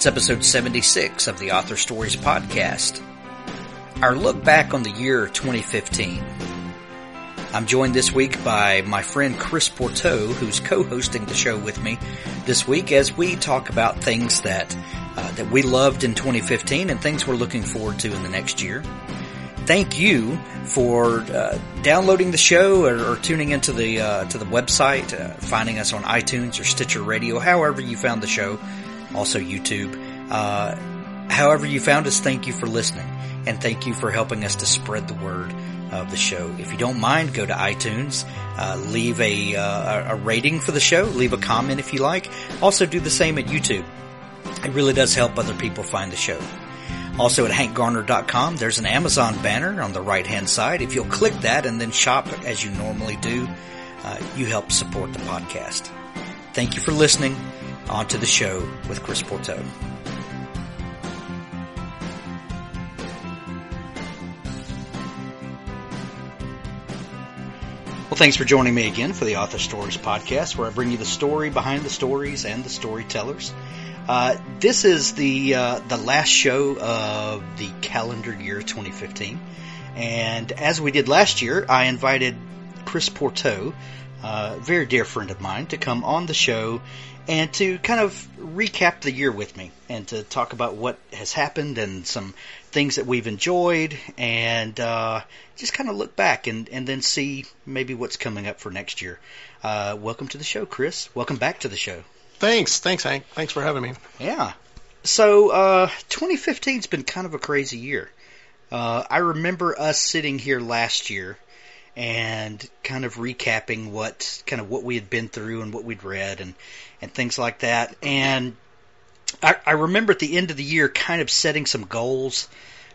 It's episode 76 of the Author Stories podcast. Our look back on the year 2015. I'm joined this week by my friend Chris Pourteau, who's co-hosting the show with me this week as we talk about things that uh, that we loved in 2015 and things we're looking forward to in the next year. Thank you for uh, downloading the show or, or tuning into the uh, to the website, uh, finding us on iTunes or Stitcher Radio, however you found the show also YouTube. Uh, however you found us, thank you for listening and thank you for helping us to spread the word of the show. If you don't mind, go to iTunes, uh, leave a, uh, a rating for the show, leave a comment if you like. Also do the same at YouTube. It really does help other people find the show. Also at hankgarner.com, there's an Amazon banner on the right hand side. If you'll click that and then shop as you normally do, uh, you help support the podcast. Thank you for listening. On to the show with Chris Pourteau. Well, thanks for joining me again for the Author Stories podcast, where I bring you the story behind the stories and the storytellers. Uh, this is the uh, the last show of the calendar year 2015, and as we did last year, I invited Chris Pourteau, uh, a very dear friend of mine, to come on the show and to kind of recap the year with me and to talk about what has happened and some things that we've enjoyed and uh, just kind of look back and, and then see maybe what's coming up for next year. Uh, welcome to the show, Chris. Welcome back to the show. Thanks. Thanks, Hank. Thanks for having me. Yeah. So, uh, 2015's been kind of a crazy year. Uh, I remember us sitting here last year and kind of recapping what kind of what we had been through and what we'd read and and things like that. And I, I remember at the end of the year kind of setting some goals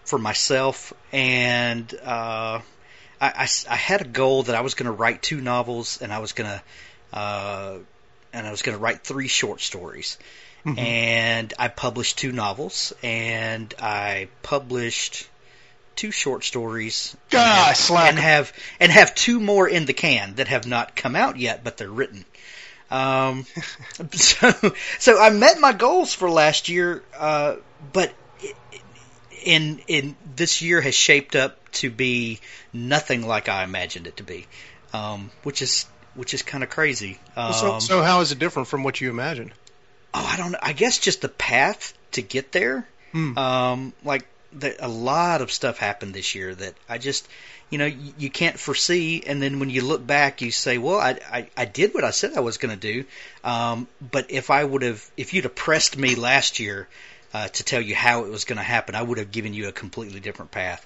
for myself, and uh, I, I, I had a goal that I was going to write two novels, and I was going to uh, and I was going to write three short stories. Mm-hmm. And I published two novels, and I published two short stories. Gosh, and have, and have and have two more in the can that have not come out yet, but they're written. Um, so, so I met my goals for last year, uh, but in in this year has shaped up to be nothing like I imagined it to be, um, which is which is kind of crazy. Um, so, so how is it different from what you imagined? Oh, I don't. I guess just the path to get there. Hmm. Um, like the, a lot of stuff happened this year that I just you know, you, you can't foresee. And then when you look back, you say, well, I, I, I did what I said I was going to do. Um, but if I would have, if you'd have pressed me last year, uh, to tell you how it was going to happen, I would have given you a completely different path.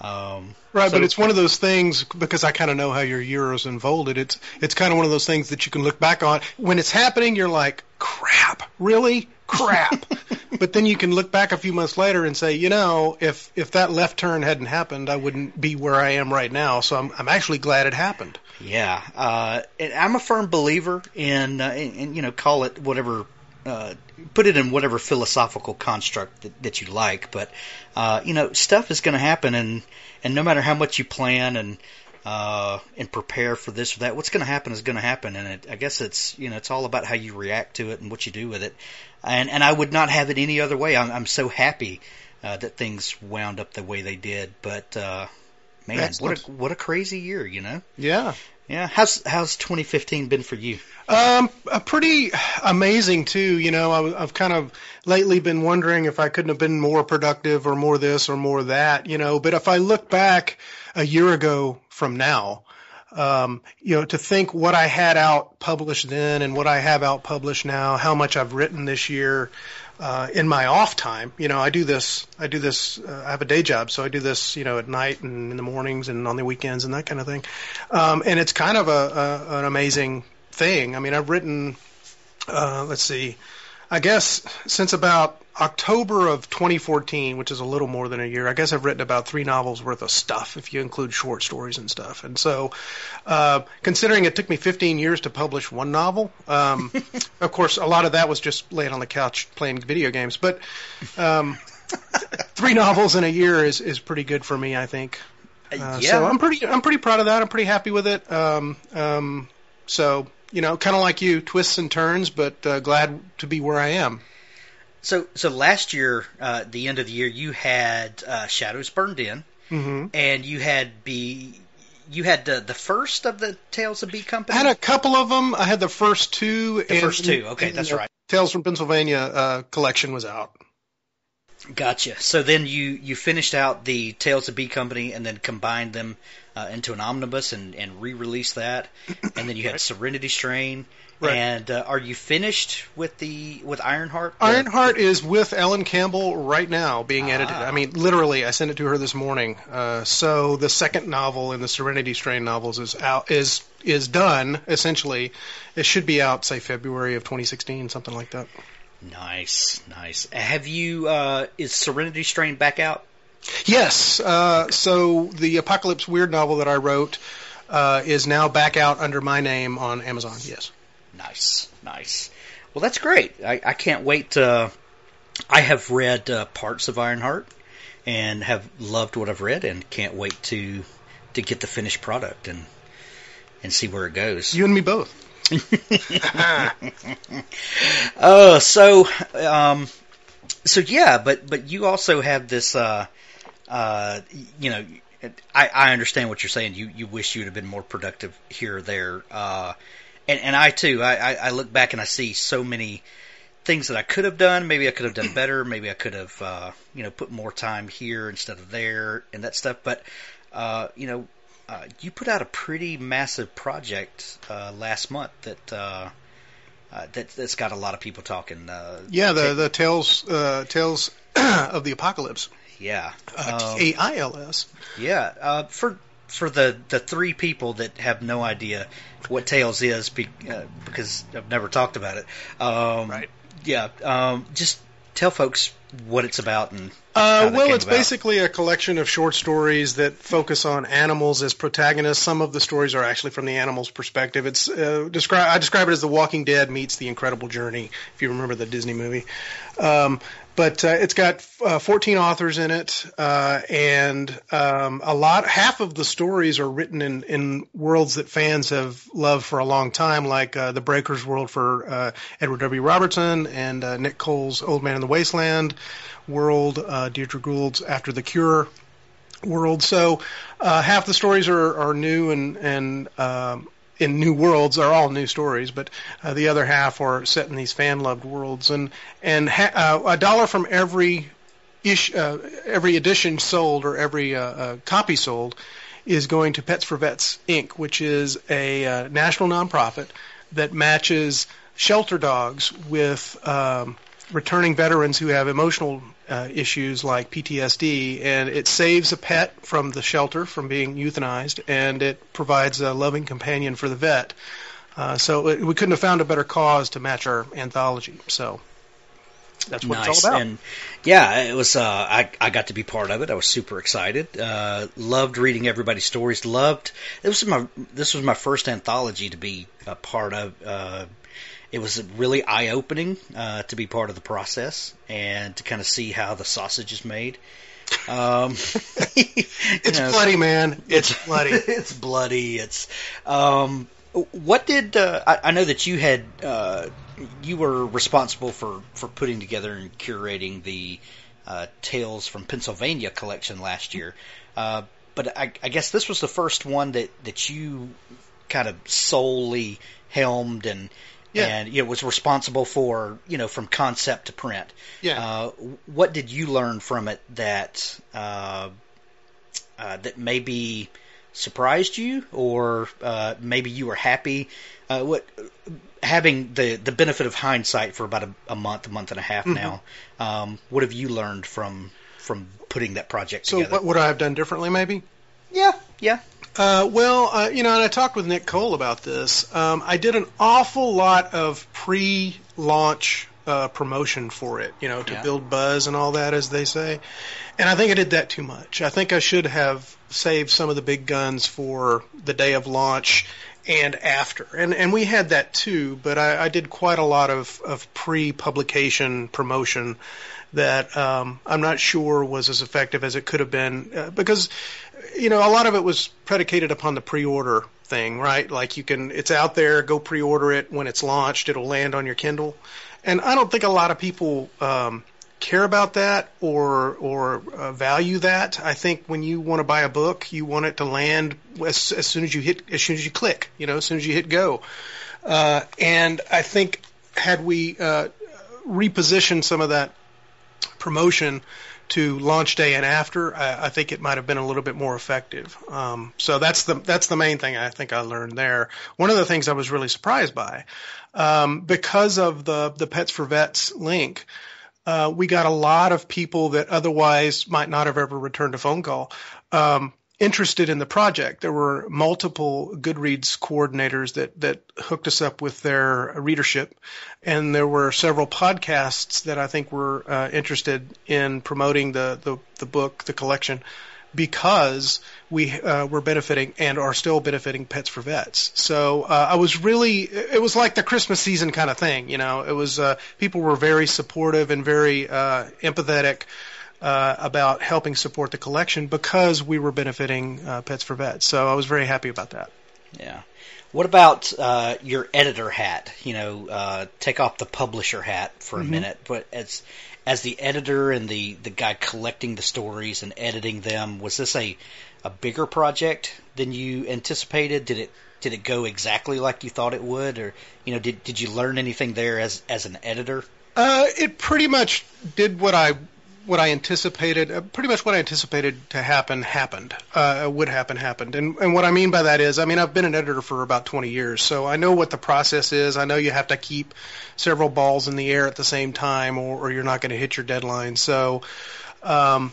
Um, right, so, but it's one of those things because I kind of know how your year is unfolded. It's it's kind of one of those things that you can look back on when it's happening. You're like, crap, really? crap. but then you can look back a few months later and say, you know, if if that left turn hadn't happened, I wouldn't be where I am right now. So I'm I'm actually glad it happened. Yeah, uh, I'm a firm believer in, uh, in, in you know, call it whatever. Uh, put it in whatever philosophical construct that, that you like, but uh, you know, stuff is going to happen, and and no matter how much you plan and uh, and prepare for this or that. What's going to happen is going to happen, and it, I guess it's you know it's all about how you react to it and what you do with it. And and I would not have it any other way. I'm, I'm so happy uh, that things wound up the way they did. But uh, man, Excellent. what a what a crazy year, you know? Yeah. Yeah. How's how's 2015 been for you? Um, pretty amazing too. You know, I, have kind of lately been wondering if I couldn't have been more productive or more this or more that. You know, but if I look back a year ago from now, um, you know, to think what I had out published then and what I have out published now, how much I've written this year, uh, in my off time. You know, I do this, I do this, uh, I have a day job, so I do this, you know, at night and in the mornings and on the weekends and that kind of thing. Um, and it's kind of a, a, an amazing thing. I mean, I've written, uh, let's see, I guess since about October of 2014, which is a little more than a year, I guess I've written about three novels worth of stuff if you include short stories and stuff. And so, uh, considering it took me 15 years to publish one novel, um, of course, a lot of that was just laying on the couch playing video games. But um, three novels in a year is is pretty good for me, I think. Uh, yeah. So I'm pretty I'm pretty proud of that. I'm pretty happy with it. Um, um, so you know, kind of like you, twists and turns, but uh, glad to be where I am. So, so last year, uh, the end of the year, you had uh, Shadows Burned In, hmm and you had B. You had the, the first of the Tales of B Company. I had a couple of them. I had the first two. the first two. Okay, that's right. Tales from Pennsylvania uh, collection was out. Gotcha. So then you you finished out the Tales of B Company and then combined them uh, into an omnibus and, and re-released that, and then you had Serenity Strain. Right. And uh, are you finished with the with Ironheart? Ironheart is with Ellen Campbell right now, being edited. Ah. I mean, literally, I sent it to her this morning. Uh, so the second novel in the Serenity Strain novels is out is is done essentially. It should be out, say February of 2016, something like that. Nice, nice. Have you? Uh, is Serenity Strain back out? Yes. Uh, so the Apocalypse Weird novel that I wrote uh, is now back out under my name on Amazon. Yes. Nice, nice. Well, that's great. I, I can't wait. To, I have read uh, parts of Ironheart and have loved what I've read, and can't wait to to get the finished product and and see where it goes. You and me both. Uh, so, um, so yeah, but but you also have this. Uh, uh, you know, I, I understand what you're saying. You you wish you'd have been more productive here or there. Uh, and and I too. I, I I look back and I see so many things that I could have done. Maybe I could have done better. Maybe I could have uh, you know put more time here instead of there and that stuff. But uh, you know, uh, you put out a pretty massive project uh, last month that. Uh, uh, that, that's got a lot of people talking. Uh, Yeah, the the Tales uh, Tales of the Apocalypse. yeah, Um, A I L S. yeah. Uh, for for the the three people that have no idea what tales is, be, uh, because I've never talked about it. Um, Right. Yeah. Um, just tell folks what it's about and. Uh, well, it's about. basically a collection of short stories that focus on animals as protagonists. Some of the stories are actually from the animal's perspective. It's uh, describe I describe it as The Walking Dead meets The Incredible Journey, if you remember the Disney movie. Um, but uh, it's got uh, 14 authors in it, uh, and um, a lot. Half of the stories are written in, in worlds that fans have loved for a long time, like uh, the Breakers world for uh, Edward W. Robertson and uh, Nick Cole's Old Man in the Wasteland world, uh, Deirdre Gould's After the Cure world. So uh, half the stories are, are new and and um, in new worlds are all new stories, but uh, the other half are set in these fan loved worlds. And and ha- uh, a dollar from every ish, uh, every edition sold or every uh, uh, copy sold is going to Pets for Vets Inc., which is a uh, national nonprofit that matches shelter dogs with um, returning veterans who have emotional uh, issues like PTSD, and it saves a pet from the shelter from being euthanized, and it provides a loving companion for the vet. Uh, so it, we couldn't have found a better cause to match our anthology. So that's what nice. it's all about. And yeah, it was. Uh, I I got to be part of it. I was super excited. Uh, loved reading everybody's stories. Loved. This was my this was my first anthology to be a part of. It was really eye opening uh, to be part of the process and to kind of see how the sausage is made. Um, it's bloody, man. It's bloody. it's bloody. It's um, what did uh, I, I know that you had uh, you were responsible for for putting together and curating the uh, Tales from Pennsylvania collection last year, uh, but I, I guess this was the first one that that you kind of solely helmed and. Yeah. And you know, was responsible for you know from concept to print. Yeah. Uh, what did you learn from it that uh, uh, that maybe surprised you, or uh, maybe you were happy? Uh, what having the the benefit of hindsight for about a, a month, a month and a half Mm-hmm. now. Um, what have you learned from from putting that project So together? what would I have done differently, maybe? yeah, yeah, Uh, well, uh, you know, and I talked with Nick Cole about this. Um, I did an awful lot of pre-launch uh, promotion for it, you know, to Yeah. build buzz and all that, as they say. And I think I did that too much. I think I should have saved some of the big guns for the day of launch and after. And and we had that too, but I, I did quite a lot of, of pre-publication promotion that um, I'm not sure was as effective as it could have been uh, because you know a lot of it was predicated upon the pre-order thing, right? Like you can it's out there, go pre-order it when it's launched, it'll land on your Kindle. and I don't think a lot of people um, care about that or or uh, value that. I think when you want to buy a book, you want it to land as, as soon as you hit, as soon as you click, you know, as soon as you hit go. Uh, and I think had we uh, repositioned some of that promotion to launch day and after, I, I think it might have been a little bit more effective. Um, so that's the that's the main thing I think I learned there. One of the things I was really surprised by, um, because of the the Pets for Vets link, uh, we got a lot of people that otherwise might not have ever returned a phone call. Um, interested in the project. There were multiple Goodreads coordinators that that hooked us up with their readership, and there were several podcasts that I think were uh, interested in promoting the, the the book, the collection, because we uh, were benefiting and are still benefiting Pets for Vets. So uh, I was really, it was like the Christmas season kind of thing. You know, it was uh, people were very supportive and very uh, empathetic uh, about helping support the collection because we were benefiting uh, Pets for Vets. So I was very happy about that. Yeah. What about uh, your editor hat? You know, uh, take off the publisher hat for a mm-hmm. minute, but as as the editor and the the guy collecting the stories and editing them, was this a a bigger project than you anticipated? Did it did it go exactly like you thought it would, or you know, did did you learn anything there as as an editor? Uh, it pretty much did what I what I anticipated, uh, pretty much what I anticipated to happen happened. Uh, would happen happened, and and what I mean by that is, I mean I've been an editor for about 20 years, so I know what the process is. I know you have to keep several balls in the air at the same time, or, or you're not going to hit your deadline. So, um,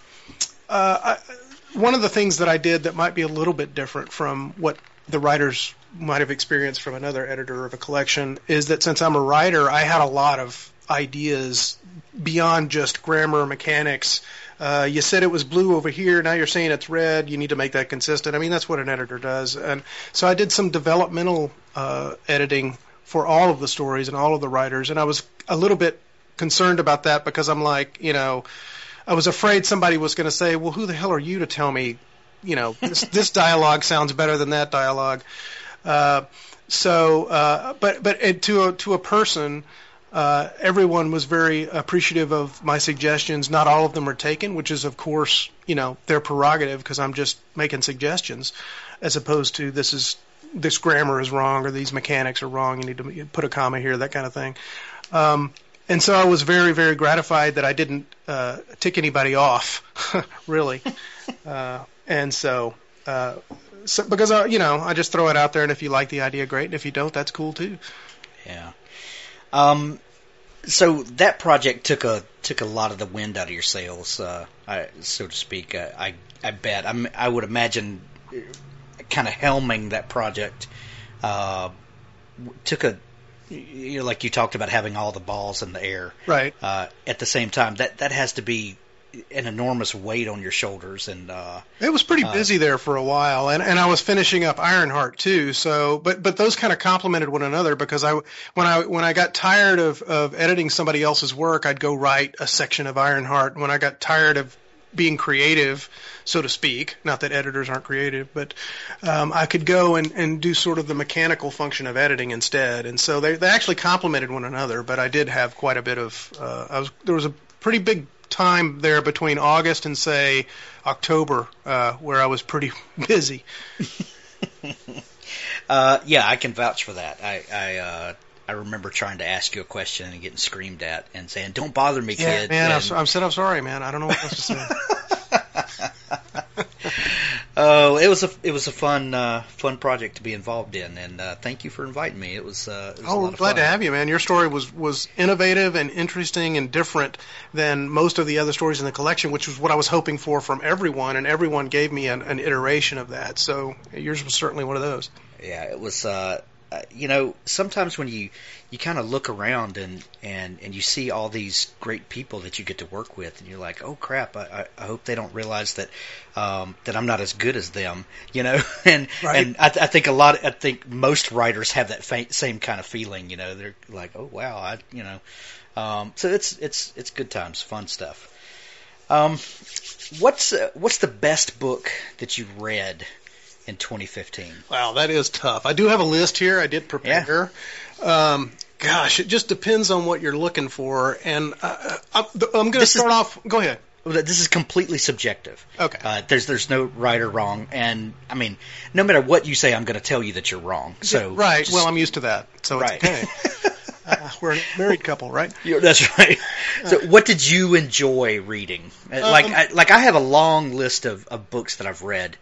uh, I, one of the things that I did that might be a little bit different from what the writers might have experienced from another editor of a collection is that since I'm a writer, I had a lot of ideas beyond just grammar mechanics. Uh, you said it was blue over here. Now you're saying it's red. You need to make that consistent. I mean, that's what an editor does. And so I did some developmental uh, editing for all of the stories and all of the writers. And I was a little bit concerned about that because I'm like, you know, I was afraid somebody was going to say, well, who the hell are you to tell me, you know, this, this dialogue sounds better than that dialogue. Uh, so, uh, but but to a, to a person, uh, everyone was very appreciative of my suggestions. Not all of them were taken, which is, of course, you know, their prerogative because I'm just making suggestions, as opposed to this is this grammar is wrong or these mechanics are wrong. You need to put a comma here, that kind of thing. Um, and so I was very, very gratified that I didn't uh, tick anybody off, really. uh, and so, uh, so because uh, you know, I just throw it out there, and if you like the idea, great. And if you don't, that's cool too. Yeah. Um, so that project took a took a lot of the wind out of your sails, uh, I, so to speak. Uh, I I bet. I'm, I would imagine, uh, kind of helming that project uh, took a you know, like you talked about having all the balls in the air. Right. Uh, at the same time, that that has to be an enormous weight on your shoulders and uh it was pretty uh, busy there for a while and and I was finishing up Ironheart too so but but those kind of complemented one another because I when I when I got tired of of editing somebody else's work I'd go write a section of Ironheart. When I got tired of being creative so to speak not that editors aren't creative but um, I could go and and do sort of the mechanical function of editing instead and so they they actually complemented one another but I did have quite a bit of uh, I was there was a pretty big time there between August and say October uh, where I was pretty busy. uh, yeah, I can vouch for that. I I, uh, I remember trying to ask you a question and getting screamed at and saying, "Don't bother me, yeah, kid." man, and... I'm, said I'm sorry, man. I don't know what else to say. Oh, it was a it was a fun uh, fun project to be involved in, and uh, thank you for inviting me. It was, uh, it was oh, glad fun. to have you, man. Your story was was innovative and interesting and different than most of the other stories in the collection, which was what I was hoping for from everyone, and everyone gave me an, an iteration of that. So yours was certainly one of those. Yeah, it was. Uh, uh, you know, sometimes when you you kind of look around and and and you see all these great people that you get to work with, and you're like, oh crap, I, I hope they don't realize that um, that I'm not as good as them, you know. and right. and I, I think a lot, I think most writers have that fa- same kind of feeling, you know. They're like, oh wow, I, you know. Um, so it's it's it's good times, fun stuff. Um, what's uh, what's the best book that you've read in 2015? Wow, that is tough. I do have a list here. I did prepare. Yeah. Um, Gosh, it just depends on what you're looking for, and uh, I'm, I'm going to start is, off. Go ahead. This is completely subjective. Okay. Uh, there's there's no right or wrong, and I mean, no matter what you say, I'm going to tell you that you're wrong. So right. Just, well, I'm used to that, so right. it's okay. uh, we're a married couple, right? Yeah, that's right. So, what did you enjoy reading? Uh, like, um, I, like I have a long list of, of books that I've read,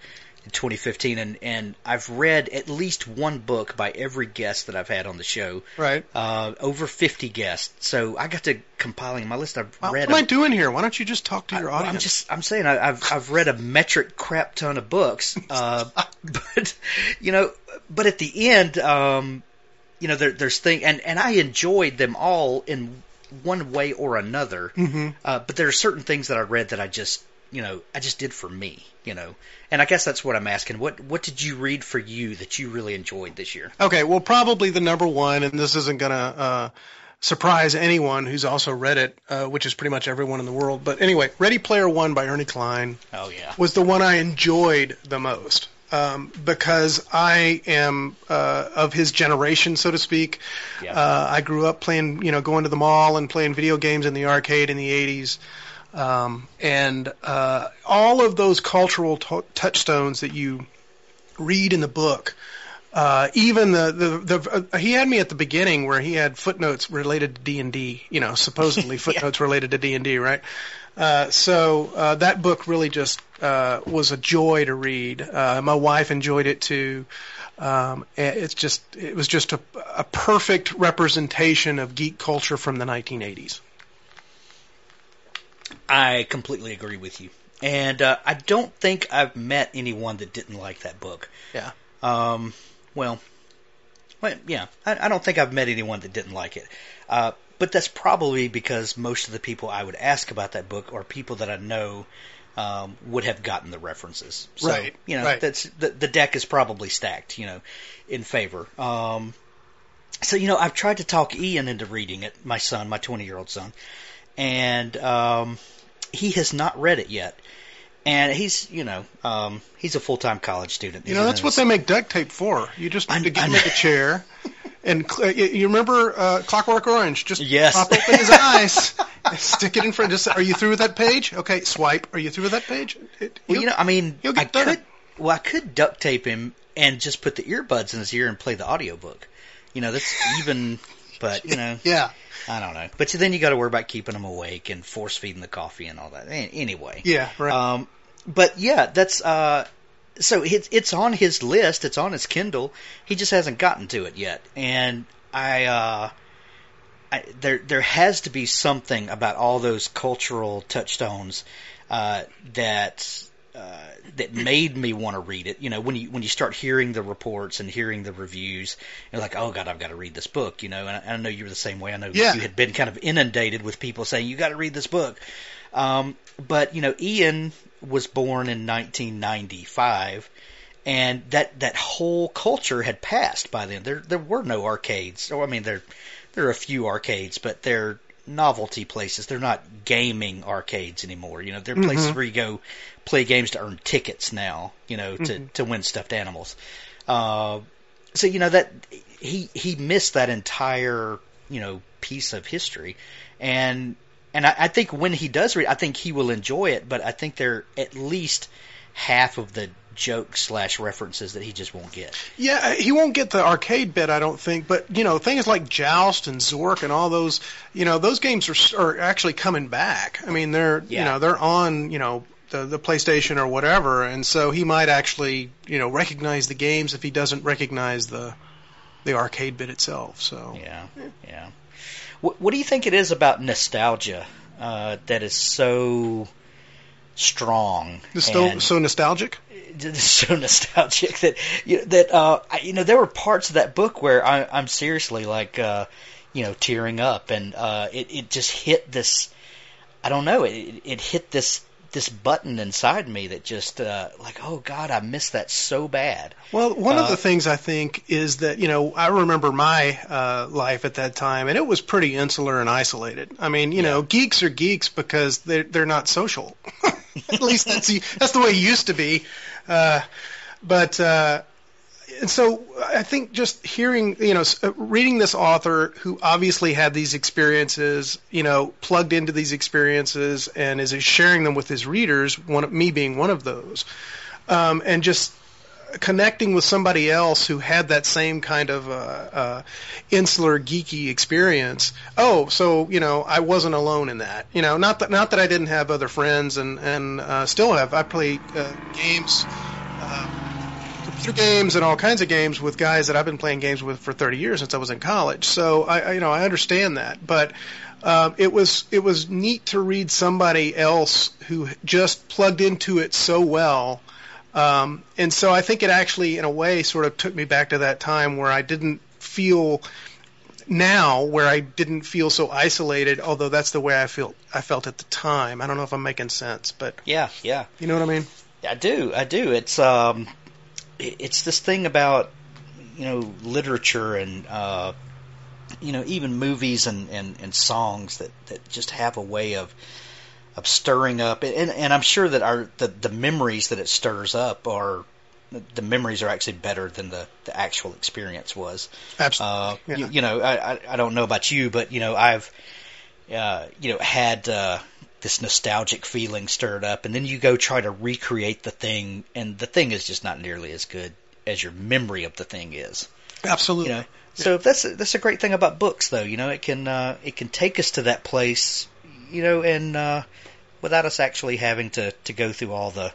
2015, and and I've read at least one book by every guest that I've had on the show. Right. Uh, over 50 guests. So I got to compiling my list. I've well, read. What am I doing here? Why don't you just talk to your I, audience? I'm just I'm saying I, have I've read a metric crap ton of books. Uh, but you know, but at the end, um, you know, there, there's thing, and and I enjoyed them all in one way or another. Mm-hmm. Uh, but there are certain things that I read that I just you know, I just did for me, you know. And I guess that's what I'm asking. What what did you read for you that you really enjoyed this year? Okay, well, probably the number one, and this isn't gonna uh, surprise anyone who's also read it, uh, which is pretty much everyone in the world. But anyway, Ready Player One by Ernie Cline. Oh yeah, was the one I enjoyed the most. Um, because I am uh, of his generation, so to speak. Yeah. Uh, I grew up playing, you know, going to the mall and playing video games in the arcade in the 80s. Um, and uh, all of those cultural t- touchstones that you read in the book, uh, even the the, the uh, he had me at the beginning where he had footnotes related to D and D, you know, supposedly footnotes yeah. related to D and D, right? Uh, so uh, that book really just uh, was a joy to read. Uh, my wife enjoyed it too. Um, it's just it was just a, a perfect representation of geek culture from the 1980s. I completely agree with you. And uh, I don't think I've met anyone that didn't like that book. Yeah. Um, well, well yeah, I, I don't think I've met anyone that didn't like it. Uh, but that's probably because most of the people I would ask about that book are people that I know um, would have gotten the references. So, right. You know, right. that's the, the deck is probably stacked. You know, in favor. Um, so you know, I've tried to talk Ian into reading it. My son, my twenty-year-old son, and um, he has not read it yet. And he's, you know, um, he's a full time college student. You know, that's what they make duct tape for. You just need to get him a chair. And cl- you remember uh, Clockwork Orange? Just yes. pop open his eyes, stick it in front. Just are you through with that page? Okay, swipe. Are you through with that page? It, well, you know, I mean, I could. Well, I could duct tape him and just put the earbuds in his ear and play the audiobook. You know, that's even. But you know, yeah. I don't know. But then you got to worry about keeping them awake and force feeding the coffee and all that. Anyway. Yeah, right. Um, but yeah, that's uh, so it's it's on his list. It's on his Kindle. He just hasn't gotten to it yet. And I, uh, I there there has to be something about all those cultural touchstones uh, that uh, that made me want to read it. You know, when you when you start hearing the reports and hearing the reviews, you're like, oh god, I've got to read this book. You know, and I, I know you were the same way. I know yeah. you had been kind of inundated with people saying you got to read this book. Um, but you know, Ian was born in 1995, and that that whole culture had passed by then. There there were no arcades. Or I mean, there there are a few arcades, but they're novelty places. They're not gaming arcades anymore. You know, they're places mm-hmm. where you go play games to earn tickets now. You know, to mm-hmm. to win stuffed animals. Uh, so you know that he he missed that entire you know piece of history, and and I, I think when he does read, I think he will enjoy it. But I think there at least half of the jokes slash references that he just won't get. Yeah, uh, he won't get the arcade bit, I don't think. But you know, things like Joust and Zork and all those, you know, those games are are actually coming back. I mean, they're yeah. you know they're on you know the the PlayStation or whatever, and so he might actually you know recognize the games if he doesn't recognize the the arcade bit itself. So yeah, yeah. What, what do you think it is about nostalgia uh, that is so strong? so, so nostalgic? so nostalgic that you know, that uh, I, you know there were parts of that book where I, I'm seriously like uh, you know tearing up, and uh, it it just hit this. I don't know. It it hit this this button inside me that just uh, like oh god I miss that so bad. Well, one uh, of the things I think is that you know I remember my uh, life at that time and it was pretty insular and isolated. I mean you yeah. know geeks are geeks because they they're not social. at least that's the, that's the way it used to be. Uh, but uh, and so I think just hearing, you know, uh, reading this author who obviously had these experiences, you know, plugged into these experiences and is sharing them with his readers. One, of- me being one of those, um, and just connecting with somebody else who had that same kind of uh, uh, insular geeky experience. Oh, so you know, I wasn't alone in that. You know, not that not that I didn't have other friends and and uh, still have. I play uh, games. Uh, computer games and all kinds of games with guys that I've been playing games with for 30 years since I was in college. So I, I you know, I understand that, but um, it was it was neat to read somebody else who just plugged into it so well. Um, and so I think it actually, in a way, sort of took me back to that time where I didn't feel now where I didn't feel so isolated, although that's the way I feel I felt at the time. I don't know if I'm making sense, but Yeah, yeah. you know what I mean? I do. I do. It's um, it- it's this thing about you know literature and uh, you know even movies and, and, and songs that, that just have a way of of stirring up and and I'm sure that our the, the memories that it stirs up are the memories are actually better than the, the actual experience was. Absolutely. Uh, Yeah. you, you know, I, I I don't know about you, but you know, I've uh, you know had uh, this nostalgic feeling stirred up, and then you go try to recreate the thing, and the thing is just not nearly as good as your memory of the thing is. Absolutely. You know, so that's that's a great thing about books, though. You know, it can uh, it can take us to that place, you know, and uh, without us actually having to to go through all the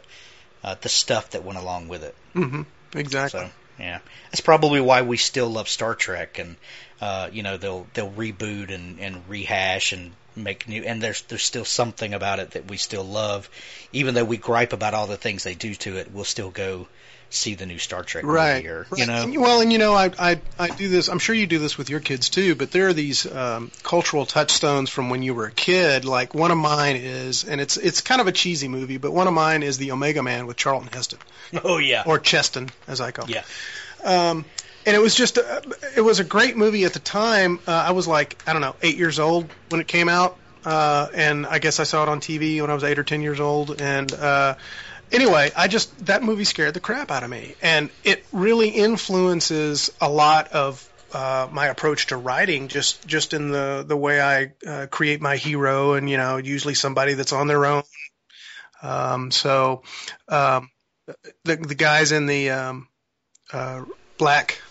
uh, the stuff that went along with it. hmm Exactly. So yeah, that's probably why we still love Star Trek, and uh, you know they'll they'll reboot and, and rehash and make new, and there's there's still something about it that we still love, even though we gripe about all the things they do to it. We'll still go see the new Star Trek right. movie, or you know, And- well, and you know, I, I I do this. I'm sure you do this with your kids too. But there are these um, cultural touchstones from when you were a kid. Like one of mine is, and it's it's kind of a cheesy movie, but one of mine is the Omega Man with Charlton Heston, oh yeah, or Cheston, as I call him. yeah, Um, and it was just, a, it was a great movie at the time. Uh, I was like, I don't know, eight years old when it came out. Uh, and I guess I saw it on TV when I was eight or ten years old. And, uh, anyway, I just, that movie scared the crap out of me. And it really influences a lot of, uh, my approach to writing, just, just in the, the way I, uh, create my hero and, you know, usually somebody that's on their own. Um, so, um, the, the guys in the, um, uh, black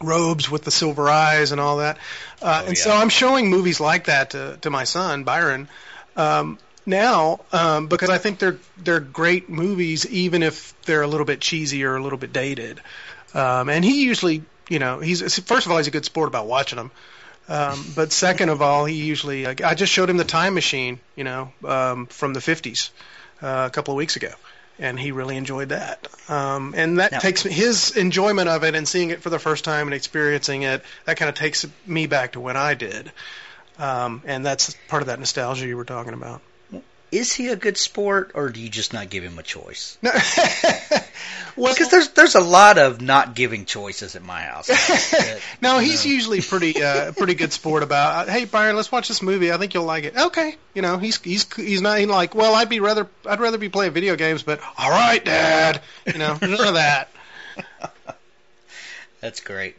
robes with the silver eyes and all that. Uh, Oh, and yeah. so I'm showing movies like that to, to my son Byron um, now um, because I think they're they're great movies even if they're a little bit cheesy or a little bit dated. Um, and he usually, you know, he's first of all he's a good sport about watching them. Um, but second of all, he usually uh, I just showed him the Time Machine, you know, um, from the 50s uh, a couple of weeks ago, and he really enjoyed that. Um, and that Now- takes his enjoyment of it and seeing it for the first time and experiencing it. That kind of takes me back to when I did, um, and that's part of that nostalgia you were talking about. Is he a good sport, or do you just not give him a choice? No, well, Because there's there's a lot of not giving choices at my house. That- no, he's usually pretty uh, pretty good sport about. Hey, Byron, let's watch this movie. I think you'll like it. Okay, you know, he's he's he's not he's like, well, I'd be rather I'd rather be playing video games, but all right, Dad, you know, none of that. That's great.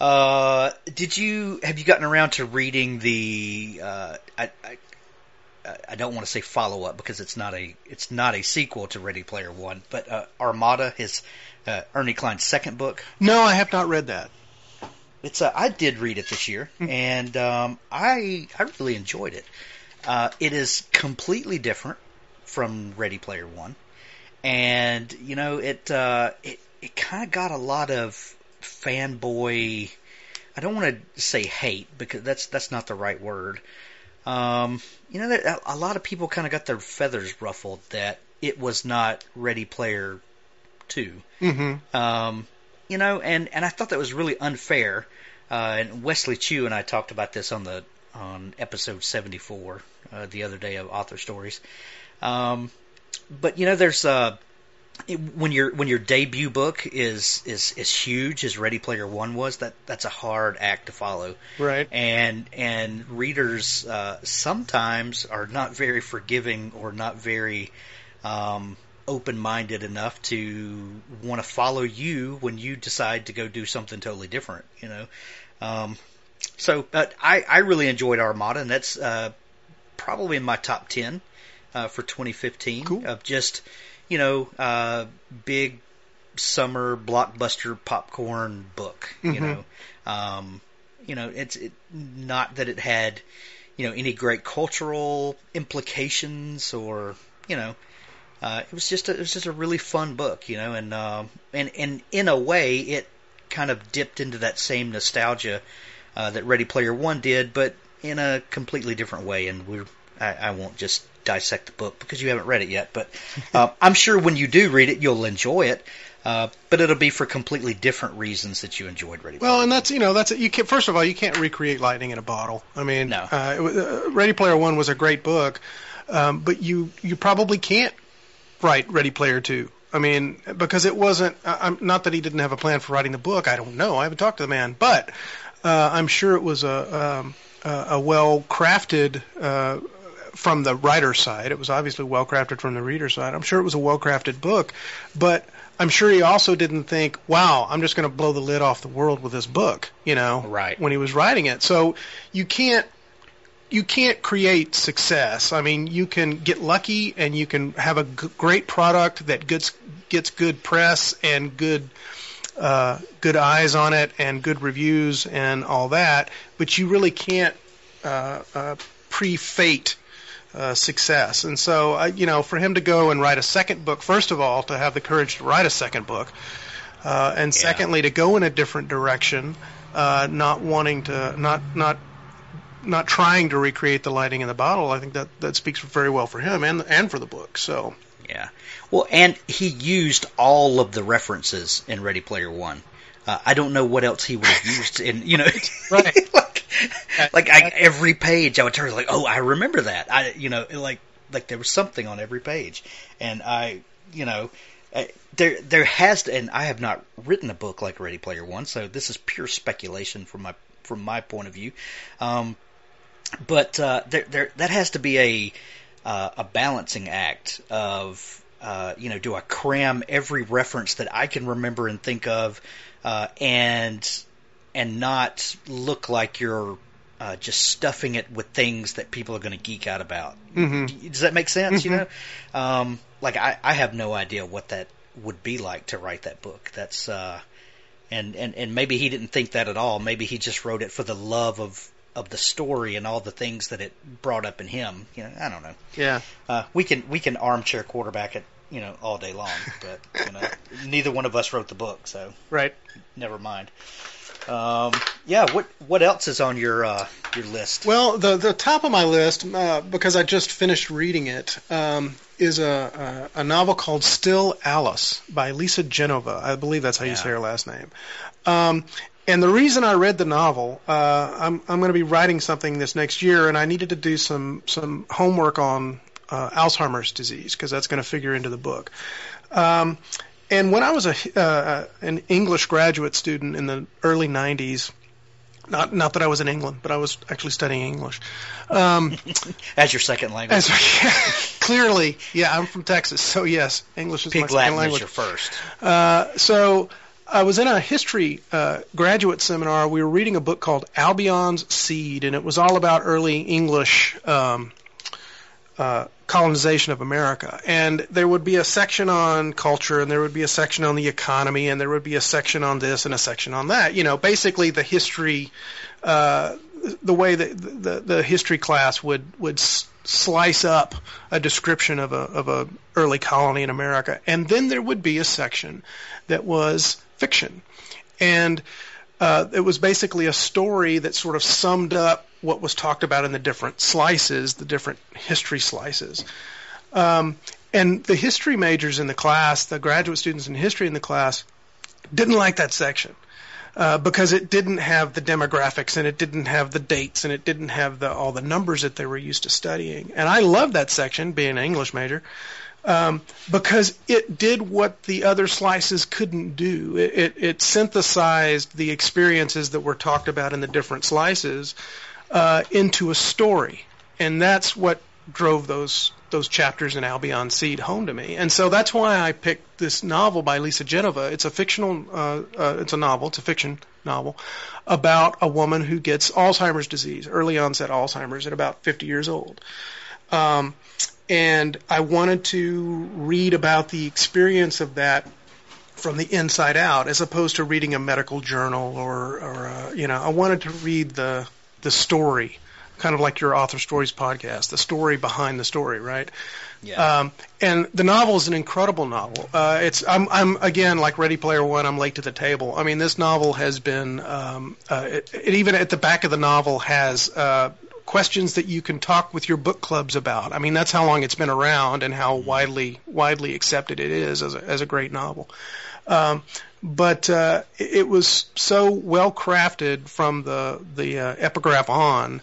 Uh, did you have you gotten around to reading the? Uh, I, I I don't want to say follow up because it's not a it's not a sequel to Ready Player One, but uh, Armada, his uh, Ernie Cline's second book. No, I have not read that. It's uh, I did read it this year, and um, I I really enjoyed it. Uh, it is completely different from Ready Player One, and you know it uh, it it kind of got a lot of fanboy. I don't want to say hate because that's that's not the right word. Um, you know, there, a lot of people kind of got their feathers ruffled that it was not Ready Player Two. Mm-hmm. Um, you know, and, and I thought that was really unfair. Uh, and Wesley Chu and I talked about this on the on episode 74 uh, the other day of Author Stories. Um, but you know, there's uh, when your when your debut book is is is huge as Ready Player One was, that that's a hard act to follow Right. and and readers uh, sometimes are not very forgiving or not very um, open-minded enough to want to follow you when you decide to go do something totally different. You know, um, so but I I really enjoyed Armada, and that's uh, probably in my top ten uh, for 2015 Cool. of just you know uh, big summer blockbuster popcorn book. You Mhm. know, um, you know it's it, not that it had you know any great cultural implications or you know uh, it was just a, it was just a really fun book, you know, and um, and and in a way it kind of dipped into that same nostalgia uh, that Ready Player One did, but in a completely different way. And we're I, I won't just dissect the book because you haven't read it yet, but uh, I'm sure when you do read it, you'll enjoy it. Uh, but it'll be for completely different reasons that you enjoyed Ready Player. Well, and that's you know that's you can first of all you can't recreate lightning in a bottle. I mean, No. uh, was- uh, Ready Player One was a great book, um, but you you probably can't write Ready Player Two. I mean, because it wasn't. Uh, I'm not that he didn't have a plan for writing the book. I don't know. I haven't talked to the man, but uh, I'm sure it was a um, a, a well crafted. From the writer's side, it was obviously well crafted from the reader's side. I'm sure it was a well crafted book, but I'm sure he also didn't think, "Wow, I'm just going to blow the lid off the world with this book," you know, Right. when he was writing it. So you can't you can't create success. I mean, you can get lucky and you can have a g- great product that gets gets good press and good uh, good eyes on it and good reviews and all that, but you really can't uh, uh, pre-fate uh, success. And so, uh, you know, for him to go and write a second book, first of all, to have the courage to write a second book, uh, and Yeah. secondly, to go in a different direction, uh, not wanting to, not not not trying to recreate the lighting in the bottle. I think that that speaks very well for him and and for the book. So Yeah. Well, and he used all of the references in Ready Player One. Uh, I don't know what else he would have used in, you know, Right. like, like I, every page I would turn like, oh, I remember that. I, you know, like, like there was something on every page, and I, you know, uh, there, there has to, and I have not written a book like Ready Player One, so this is pure speculation from my, from my point of view. Um, but uh, there, there, that has to be a uh, a balancing act of uh, you know, do I cram every reference that I can remember and think of, uh, and and not look like you're uh, just stuffing it with things that people are going to geek out about. Mhm. Does that make sense? You know, um, like I, I have no idea what that would be like to write that book. That's uh, and and and maybe he didn't think that at all. Maybe he just wrote it for the love of of the story and all the things that it brought up in him. You know, I don't know. yeah, Uh, we can we can armchair quarterback it, you know, all day long, but you know, neither one of us wrote the book, so right. never mind. Um, yeah, what what else is on your uh, your list? Well, the the top of my list, uh, because I just finished reading it, um, is a, a a novel called Still Alice by Lisa Genova. I believe that's how you say her last name. Um, and the reason I read the novel, uh, I'm I'm going to be writing something this next year, and I needed to do some some homework on uh, Alzheimer's disease because that's going to figure into the book. Um, and when I was a uh, an English graduate student in the early '90s, not not that I was in England, but I was actually studying English. Um, As your second language, as, clearly, yeah, I'm from Texas, so yes, English is my second Latin language. is your first. Uh, so I was in a history uh, graduate seminar. We were reading a book called Albion's Seed, and it was all about early English um, uh, colonization of America. And there would be a section on culture, and there would be a section on the economy, and there would be a section on this and a section on that. You know, basically the history. Uh, the way that the, the history class would would s- slice up a description of a of a early colony in America, and then there would be a section that was fiction, and uh, it was basically a story that sort of summed up what was talked about in the different slices, the different history slices. Um, and the history majors in the class, the graduate students in history in the class, didn't like that section uh, because it didn't have the demographics and it didn't have the dates and it didn't have the, all the numbers that they were used to studying. And I loved that section, being an English major, um, because it did what the other slices couldn't do. It, it, it synthesized the experiences that were talked about in the different slices uh, into a story, and that's what drove those those chapters in Albion Seed home to me, and so that's why I picked this novel by Lisa Genova. It's a fictional, uh, uh, it's a novel, it's a fiction novel about a woman who gets Alzheimer's disease, early onset Alzheimer's, at about 50 years old. Um, and I wanted to read about the experience of that from the inside out, as opposed to reading a medical journal or, or uh, you know, I wanted to read the the story, kind of like your author stories podcast, the story behind the story, right? Yeah. Um, and the novel is an incredible novel. Uh, it's I'm I'm again like Ready Player One. I'm late to the table. I mean, this novel has been um, uh, it, it even at the back of the novel has uh, questions that you can talk with your book clubs about. I mean, that's how long it's been around and how widely widely accepted it is as a, as a great novel. Um, but uh, it, was so well crafted from the the uh, epigraph on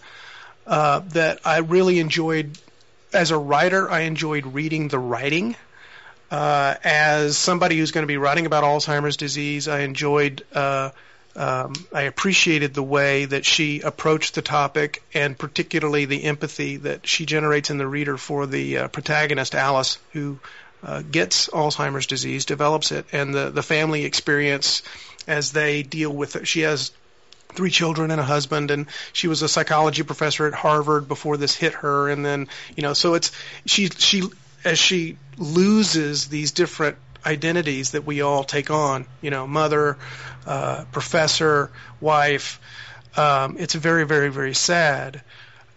uh, that I really enjoyed. As a writer, I enjoyed reading the writing. Uh, as somebody who's going to be writing about Alzheimer's disease, I enjoyed. Uh, um, I appreciated the way that she approached the topic, and particularly the empathy that she generates in the reader for the uh, protagonist Alice, who uh, gets Alzheimer's disease, develops it, and the the family experience as they deal with it. She has three children and a husband and she was a psychology professor at Harvard before this hit her and then you know so it's she she as she loses these different identities that we all take on you know mother uh, professor wife um, it's very very very sad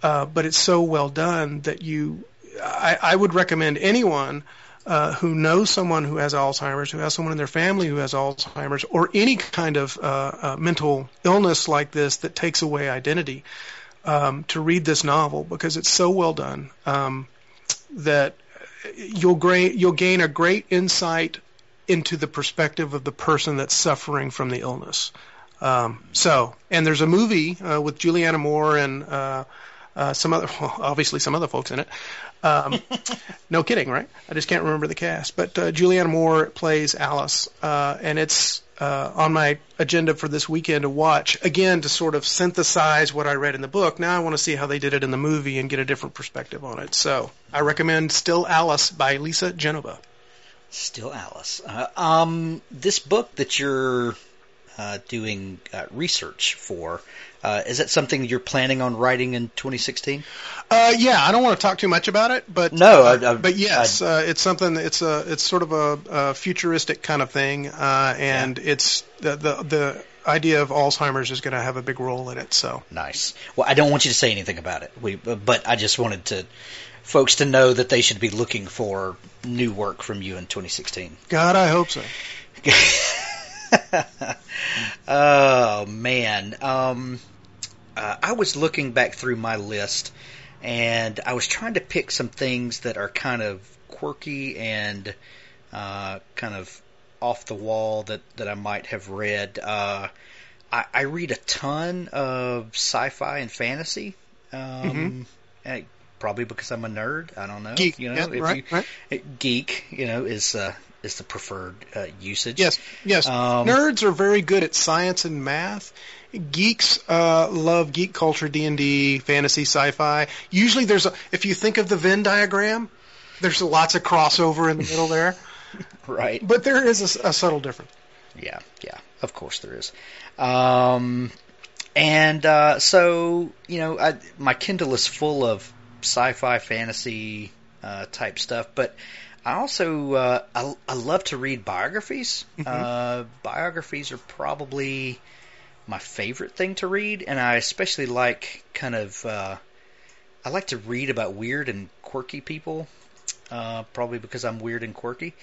uh, but it's so well done that you I, I would recommend anyone uh, who knows someone who has Alzheimer's, who has someone in their family who has Alzheimer's, or any kind of uh, uh, mental illness like this that takes away identity, um, to read this novel because it's so well done um, that you'll, gra- you'll gain a great insight into the perspective of the person that's suffering from the illness. Um, so, and there's a movie uh, with Julianne Moore and uh, uh, some other, well, obviously some other folks in it. Um, no kidding, right? I just can't remember the cast. But uh, Julianne Moore plays Alice, uh, and it's uh, on my agenda for this weekend to watch again to sort of synthesize what I read in the book. Now I want to see how they did it in the movie and get a different perspective on it. So I recommend Still Alice by Lisa Genova. Still Alice. Uh, um, this book that you're uh, doing uh, research for. Uh, is that something you're planning on writing in 2016? Uh, yeah, I don't want to talk too much about it, but no, uh, I, I, but yes, uh, it's something. It's a it's sort of a, a futuristic kind of thing, uh, and yeah. it's the, the the idea of Alzheimer's is going to have a big role in it. So nice. Well, I don't want you to say anything about it. We, but I just wanted to folks to know that they should be looking for new work from you in 2016. God, I hope so. oh man, um, uh, I was looking back through my list, and I was trying to pick some things that are kind of quirky and uh, kind of off the wall that that I might have read. Uh, I, I read a ton of sci-fi and fantasy. Um, mm-hmm. probably because I'm a nerd. I don't know. Geek, you know, yeah, if right, you, right. geek, you know, is uh, is the preferred uh, usage. Yes, yes. Um, Nerds are very good at science and math. Geeks uh, love geek culture, D and D, fantasy, sci-fi. Usually, there's a, if you think of the Venn diagram, there's lots of crossover in the middle there. right. But there is a, a, subtle difference. Yeah, yeah. Of course there is. Um, and uh, so you know, I, my Kindle is full of sci-fi, fantasy uh, type stuff, but I also uh, I, I love to read biographies. Mm-hmm. Uh, biographies are probably my favorite thing to read, and I especially like kind of uh, I like to read about weird and quirky people. Uh, probably because I'm weird and quirky.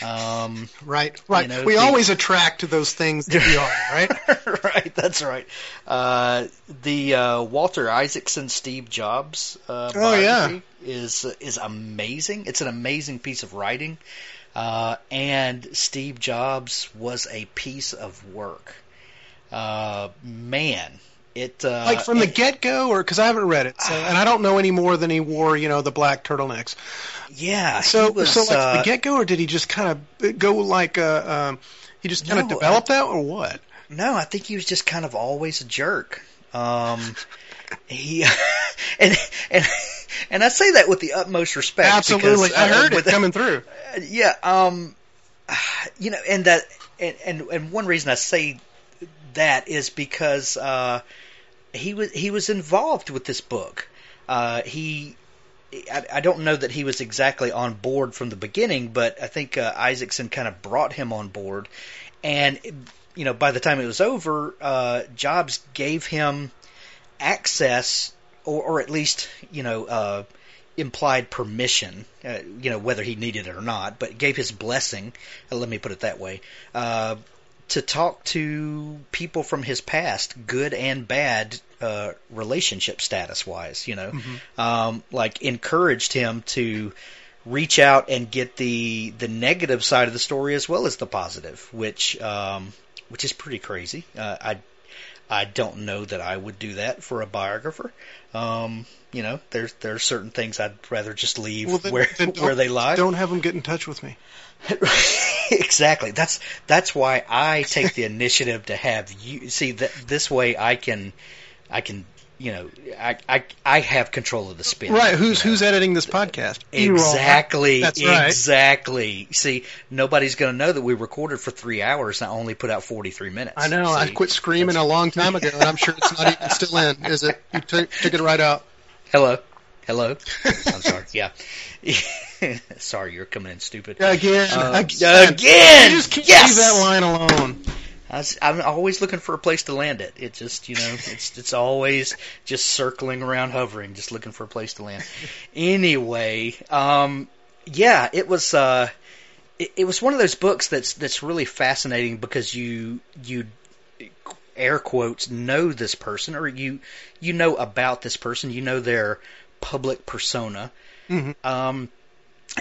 Um, right, right. you know, we the- always attract to those things that we are, right? right, that's right. Uh, the uh, Walter Isaacson Steve Jobs uh, Oh, yeah. biography is is amazing. It's an amazing piece of writing, uh, and Steve Jobs was a piece of work. Uh, man, it uh, like from the get go, or because I haven't read it, so, and I don't know any more than he wore, you know, the black turtlenecks. yeah. So, was, so like uh, the get go, or did he just kind of go like, uh, um, he just kind of No, developed that, or what? No, I think he was just kind of always a jerk. Um, he and and and I say that with the utmost respect. Absolutely, because, I uh, heard it coming through. yeah, um, you know, and that, and, and and one reason I say that is because uh, he was he was involved with this book. Uh, he, I, I don't know that he was exactly on board from the beginning, but I think uh, Isaacson kind of brought him on board, and you know, by the time it was over, uh, Jobs gave him access, or, or at least you know. Uh, implied permission, uh, you know, whether he needed it or not, but gave his blessing, let me put it that way, uh, to talk to people from his past, good and bad, uh, relationship status wise, you know, um, like encouraged him to reach out and get the, the negative side of the story as well as the positive, which, um, which is pretty crazy. Uh, I, I don't know that I would do that for a biographer. Um, you know, there's there are certain things I'd rather just leave Well, then- where then where they lie. Don't have them get in touch with me. exactly. That's that's why I take the initiative to have you see that this way I can I can you know I I, I have control of the spin. Right? Who's you know. who's editing this podcast? Exactly. That's right. Exactly. See, nobody's going to know that we recorded for three hours and I only put out 43 minutes. I know. I quit screaming a long time ago, and I'm sure it's not even still in. Is it? You took took it right out. Hello. Hello. I'm sorry. Yeah. sorry, you're coming in stupid. Again, Uh, again, again! You just can't Yes! leave that line alone. I was, I'm always looking for a place to land it. It just, you know, it's it's always just circling around, hovering, just looking for a place to land. Anyway, um, yeah, it was uh, it, it was one of those books that's that's really fascinating because you you air quotes know this person or you you know about this person, you know their public persona, Mhm. um,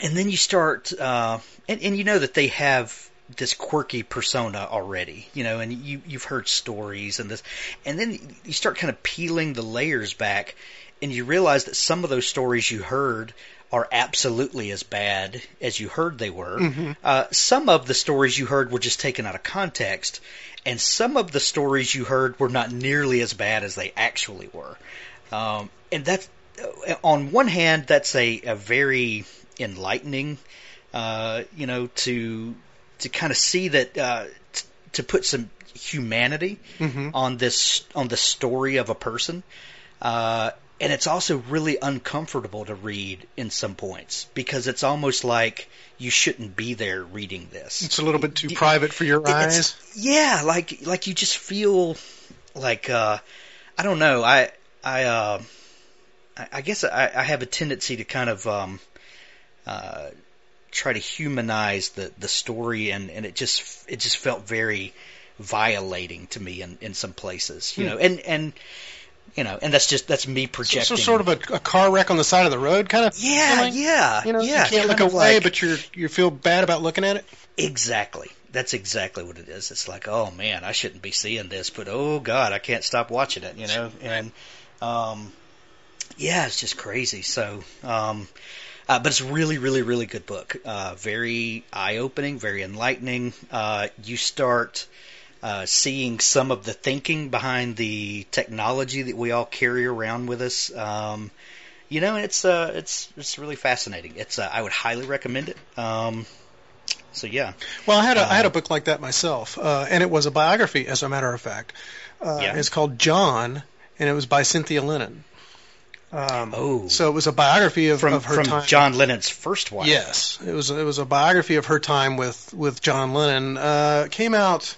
and then you start uh, and and you know that they have this quirky persona already, you know, and you you've heard stories and this, and then you start kind of peeling the layers back, and you realize that some of those stories you heard are absolutely as bad as you heard they were. Mhm. Uh, some of the stories you heard were just taken out of context, and some of the stories you heard were not nearly as bad as they actually were. Um, and that's on one hand, that's a, a very enlightening, uh, you know, to to kind of see that uh, t- to put some humanity Mhm. on this on the story of a person. Uh, and it's also really uncomfortable to read in some points because it's almost like you shouldn't be there reading this. It's a little bit too Y- private for your eyes. yeah, like like you just feel like uh I don't know. I I uh I, guess I, I have a tendency to kind of um uh try to humanize the the story and and it just it just felt very violating to me in in some places, you Hmm. know. And and you know, and that's just that's me projecting. so sort of a, a car wreck on the side of the road, kind of. yeah, feeling? yeah, You know, yeah. you can't look away, like- but you're you feel bad about looking at it. Exactly. That's exactly what it is. It's like, oh man, I shouldn't be seeing this, but oh god, I can't stop watching it, you know? And, um, yeah, it's just crazy. So, um, uh, but it's a really, really, really good book. Uh, very eye opening, very enlightening. Uh, you start, uh, seeing some of the thinking behind the technology that we all carry around with us. Um, you know, it's, uh, it's, it's really fascinating. It's, uh, I would highly recommend it. Um, so yeah. Well, I had a I had a book like that myself, uh, and it was a biography, as a matter of fact. Uh, Yeah. It's called John, and it was by Cynthia Lennon. Um, Oh. so it was a biography of, from of her from time. John Lennon's first wife. Yes, it was it was a biography of her time with with John Lennon. Uh, came out.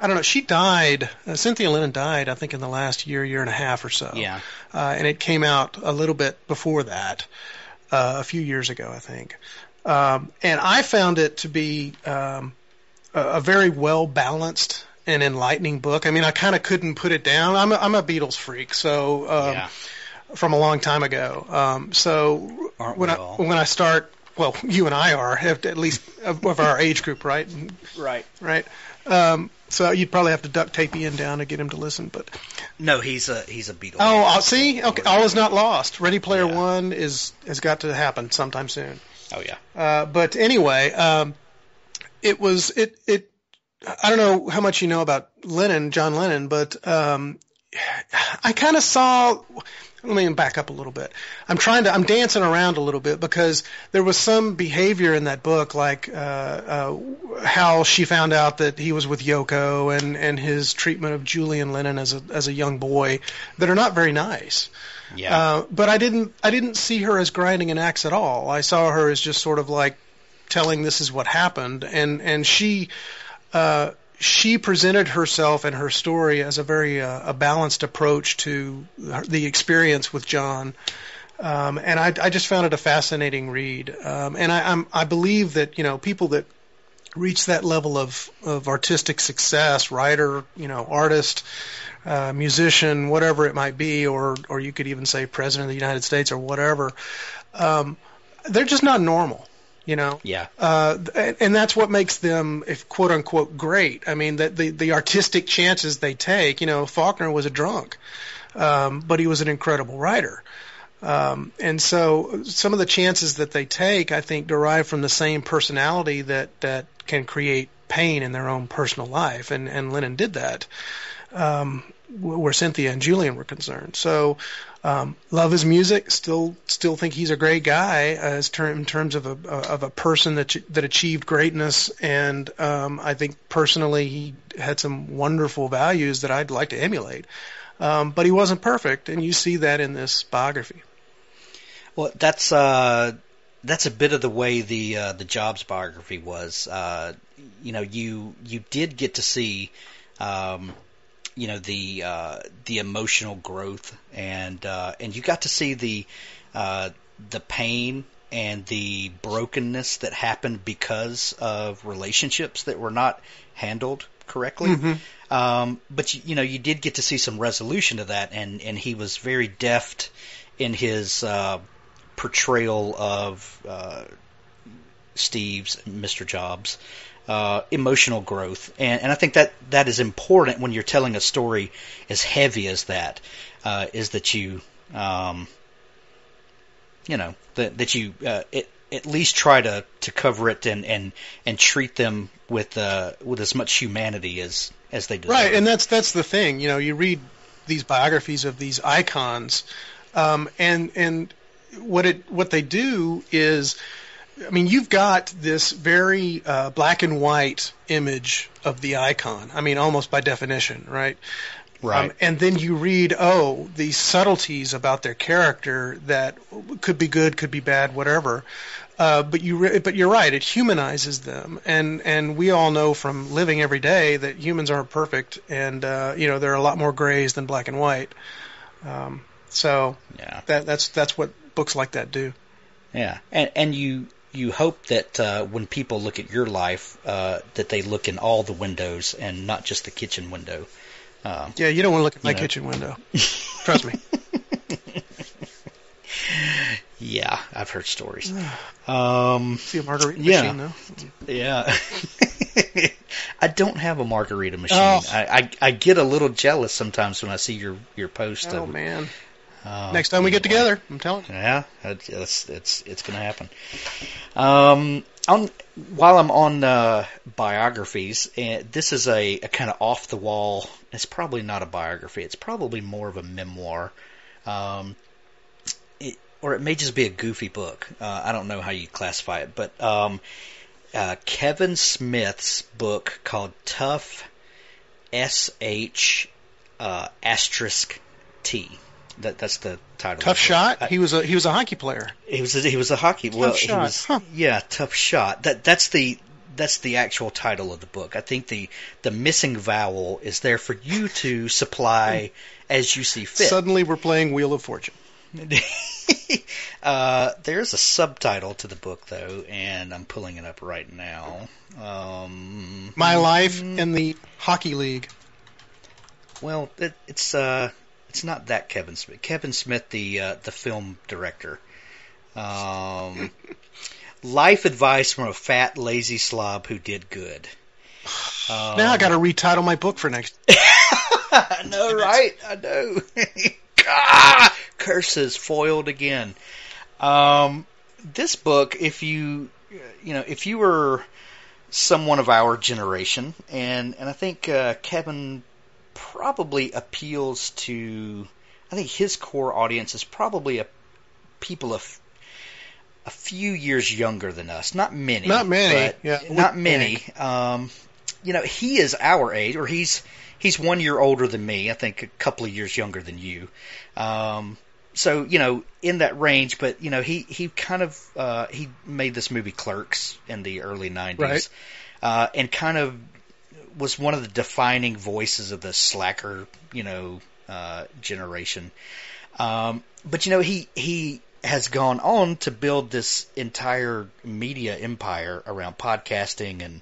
I don't know. She died. Uh, Cynthia Lennon died, I think, in the last year, year and a half or so. Yeah. Uh, and it came out a little bit before that, uh, a few years ago, I think. Um, and I found it to be um, a, a very well balanced and enlightening book. I mean, I kind of couldn't put it down. I'm a, I'm a Beatles freak, so um, yeah. From a long time ago. Um, so Aren't when I all? when I start, well, you and I are have at least of, of our age group, right? Right. Right. Um, so you'd probably have to duct tape Ian down to get him to listen. But No, he's a he's a Beatle. oh, I'll see. Okay, all is not lost. Ready Player Yeah. One is has got to happen sometime soon. Oh yeah. Uh, but anyway, um, it was it it. I don't know how much you know about Lennon, John Lennon, but um, I kind of saw let me back up a little bit. I'm trying to, I'm dancing around a little bit because there was some behavior in that book, like uh, uh, how she found out that he was with Yoko and and his treatment of Julian Lennon as a as a young boy, that are not very nice. Yeah. Uh, but I didn't I didn't see her as grinding an axe at all. I saw her as just sort of like telling this is what happened, and and she. Uh, she presented herself and her story as a very uh, a balanced approach to the experience with John. Um, and I, I, just found it a fascinating read. Um, and I, I'm, I believe that you know people that reach that level of, of artistic success, writer, you know, artist, uh, musician, whatever it might be, or or you could even say president of the United States or whatever, um, they're just not normal you know? Yeah. Uh and that's what makes them if quote unquote great. I mean that the the artistic chances they take you know faulkner was a drunk um but he was an incredible writer. Um and so some of the chances that they take i think derive from the same personality that that can create pain in their own personal life and and lennon did that um where Cynthia and Julian were concerned. So, um, love his music. Still, still think he's a great guy as ter- in terms of a of a person that that achieved greatness. And um, I think personally, he had some wonderful values that I'd like to emulate. Um, but he wasn't perfect, and you see that in this biography. Well, that's uh, that's a bit of the way the uh, the Jobs biography was. Uh, you know, you you did get to see. Um, you know the uh, the emotional growth and uh, and you got to see the uh, the pain and the brokenness that happened because of relationships that were not handled correctly. Mm-hmm. Um, but you, you know you did get to see some resolution to that, and and he was very deft in his uh, portrayal of uh, Steve's Mr. Jobs uh, emotional growth, and, and I think that that is important when you're telling a story as heavy as that. Uh, is that you, um, you know, that that you uh, it, at least try to, to cover it and, and, and treat them with uh, with as much humanity as as they deserve. Right, and that's that's the thing. You know, you read these biographies of these icons, um, and and what it what they do is I mean, you've got this very uh, black and white image of the icon. I mean, almost by definition, right? Right. Um, and then you read, oh, these subtleties about their character that could be good, could be bad, whatever. Uh, but you, re- but you're right. It humanizes them, and and we all know from living every day that humans aren't perfect, and uh, you know there are a lot more grays than black and white. Um, so yeah, that that's that's what books like that do. Yeah, and and you you hope that uh, when people look at your life, uh, that they look in all the windows and not just the kitchen window. Uh, yeah, you don't want to look at my know. kitchen window. Trust me. yeah, I've heard stories. Um, See a margarita yeah. machine though. Yeah. I don't have a margarita machine. Oh. I, I I get a little jealous sometimes when I see your your post. Oh of, man. Uh, Next time we get together, I'm telling you. Yeah, it's it's it's going to happen. Um, on while I'm on uh, biographies, and this is a, a kind of off the wall. It's probably not a biography. It's probably more of a memoir, um, it, or it may just be a goofy book. Uh, I don't know how you classify it, but um, uh, Kevin Smith's book called Tough S H uh, asterisk T. That that's the title. Tough shot. I, he was a he was a hockey player. He was a, he was a hockey. Tough well, shot. Was, huh. yeah, tough shot. That that's the that's the actual title of the book. I think the the missing vowel is there for you to supply as you see fit. Suddenly, we're playing Wheel of Fortune. uh, there's a subtitle to the book though, and I'm pulling it up right now. Um, My life in the hockey league. Well, it, it's uh, it's not that Kevin Smith. Kevin Smith, the uh, the film director. Um, life advice from a fat, lazy slob who did good. Um, now I got to retitle my book for next. I know, right? I know. ah, curses foiled again. Um, this book, if you, you know, if you were someone of our generation, and and I think uh, Kevin probably appeals to. I think his core audience is probably a people of a few years younger than us. Not many. Not many. Yeah, Not many. Um, you know, he is our age, or he's he's one year older than me. I think a couple of years younger than you. Um, so you know, in that range. But you know, he he kind of uh, he made this movie Clerks in the early '90s, Right. uh, and kind of was one of the defining voices of the slacker, you know, uh, generation. Um, but you know, he he has gone on to build this entire media empire around podcasting and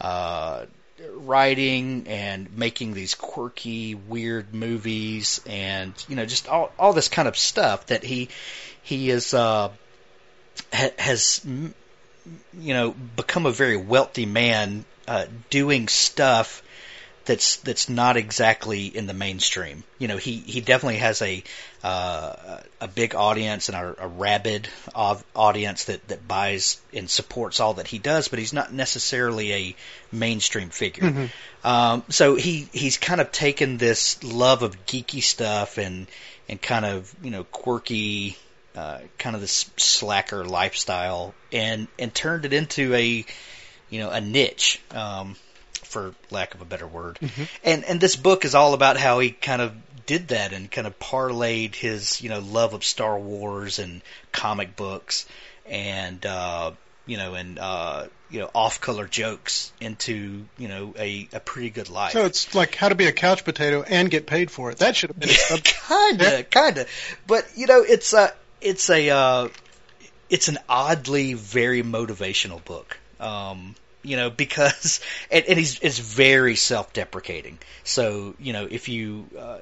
uh, writing and making these quirky, weird movies, and you know, just all all this kind of stuff that he he is uh, ha- has you know become a very wealthy man uh, doing stuff that's that's not exactly in the mainstream. You know, he he definitely has a uh, a big audience and a, a rabid au- audience that that buys and supports all that he does, but he's not necessarily a mainstream figure. Um, so he he's kind of taken this love of geeky stuff and and kind of you know quirky. Uh, kind of this slacker lifestyle, and and turned it into a, you know, a niche. Um, for lack of a better word. And and this book is all about how he kind of did that and kind of parlayed his you know love of Star Wars and comic books and uh, you know and uh, you know off color jokes into you know a, a pretty good life. So it's like how to be a couch potato and get paid for it. That should have been kinda, kinda. But you know, it's a, it's a, uh, it's an oddly very motivational book. Um, you know, because and, and he's it's very self-deprecating. So you know, if you uh,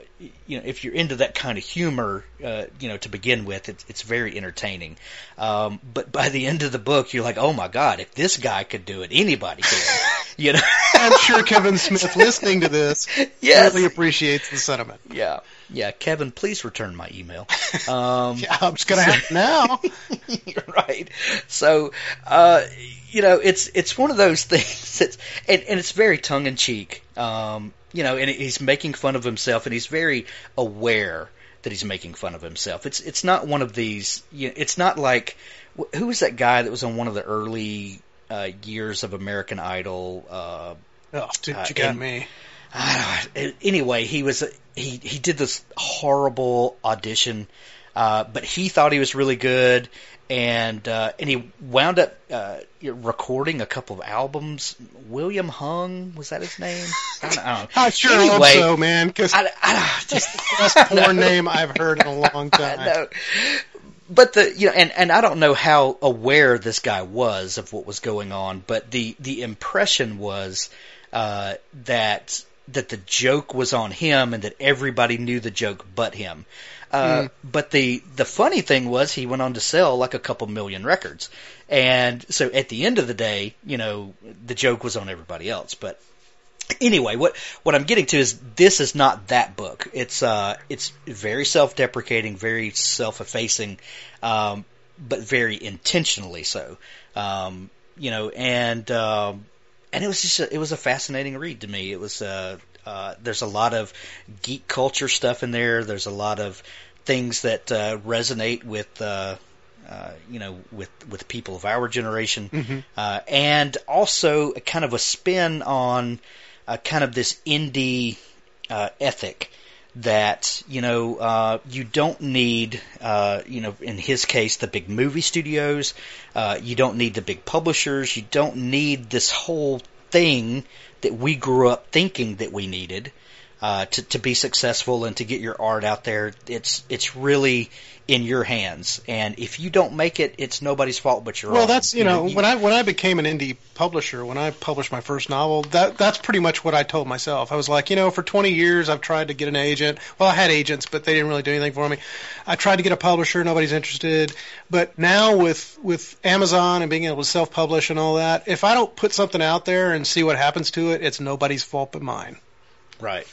you know if you're into that kind of humor, uh, you know, to begin with, it's it's very entertaining. Um, but by the end of the book, you're like, oh my god, if this guy could do it, anybody can. you know. I'm sure Kevin Smith listening to this Yes. really appreciates the sentiment. Yeah, yeah. Kevin, please return my email. Um, Yeah, I'm just gonna have now. right. So, uh, you know, it's it's one of those things that's and, and it's very tongue in cheek. Um, you know, and he's making fun of himself, and he's very aware that he's making fun of himself. It's it's not one of these. You know, it's not like who was that guy that was on one of the early uh, years of American Idol? Uh, Oh, dude, Uh, you got and- me. I. Anyway, he was he he did this horrible audition, uh, but he thought he was really good, and uh, and he wound up uh, recording a couple of albums. William Hung was that his name? I don't, I don't know. I sure anyway, hope so, man. Because I, I don't, just best porn name I've heard in a long time. But the you know, and and I don't know how aware this guy was of what was going on, but the the impression was uh, that that the joke was on him and that everybody knew the joke but him. Uh, But the the funny thing was he went on to sell like a couple million records, and so at the end of the day, you know, the joke was on everybody else. But anyway, what what I'm getting to is this is not that book. It's uh it's very self-deprecating, very self-effacing, um, but very intentionally so. Um, you know, and um, and it was just a, it was a fascinating read to me. It was uh, uh, there's a lot of geek culture stuff in there. There's a lot of things that uh, resonate with. Uh, uh, you know, with with people of our generation, uh, and also a kind of a spin on uh, kind of this indie uh, ethic that you know uh, you don't need uh, you know in his case the big movie studios. Uh, you don't need the big publishers. You don't need this whole thing that we grew up thinking that we needed uh, to to be successful and to get your art out there it's it's really in your hands and if you don't make it it's nobody's fault but your Well, own. Well, that's you know when I when I became an indie publisher, when I published my first novel, that that's pretty much what I told myself. I was like, you know, for 20 years I've tried to get an agent. Well, I had agents, but they didn't really do anything for me. I tried to get a publisher, nobody's interested. But now with with Amazon and being able to self-publish and all that, if I don't put something out there and see what happens to it, it's nobody's fault but mine. Right.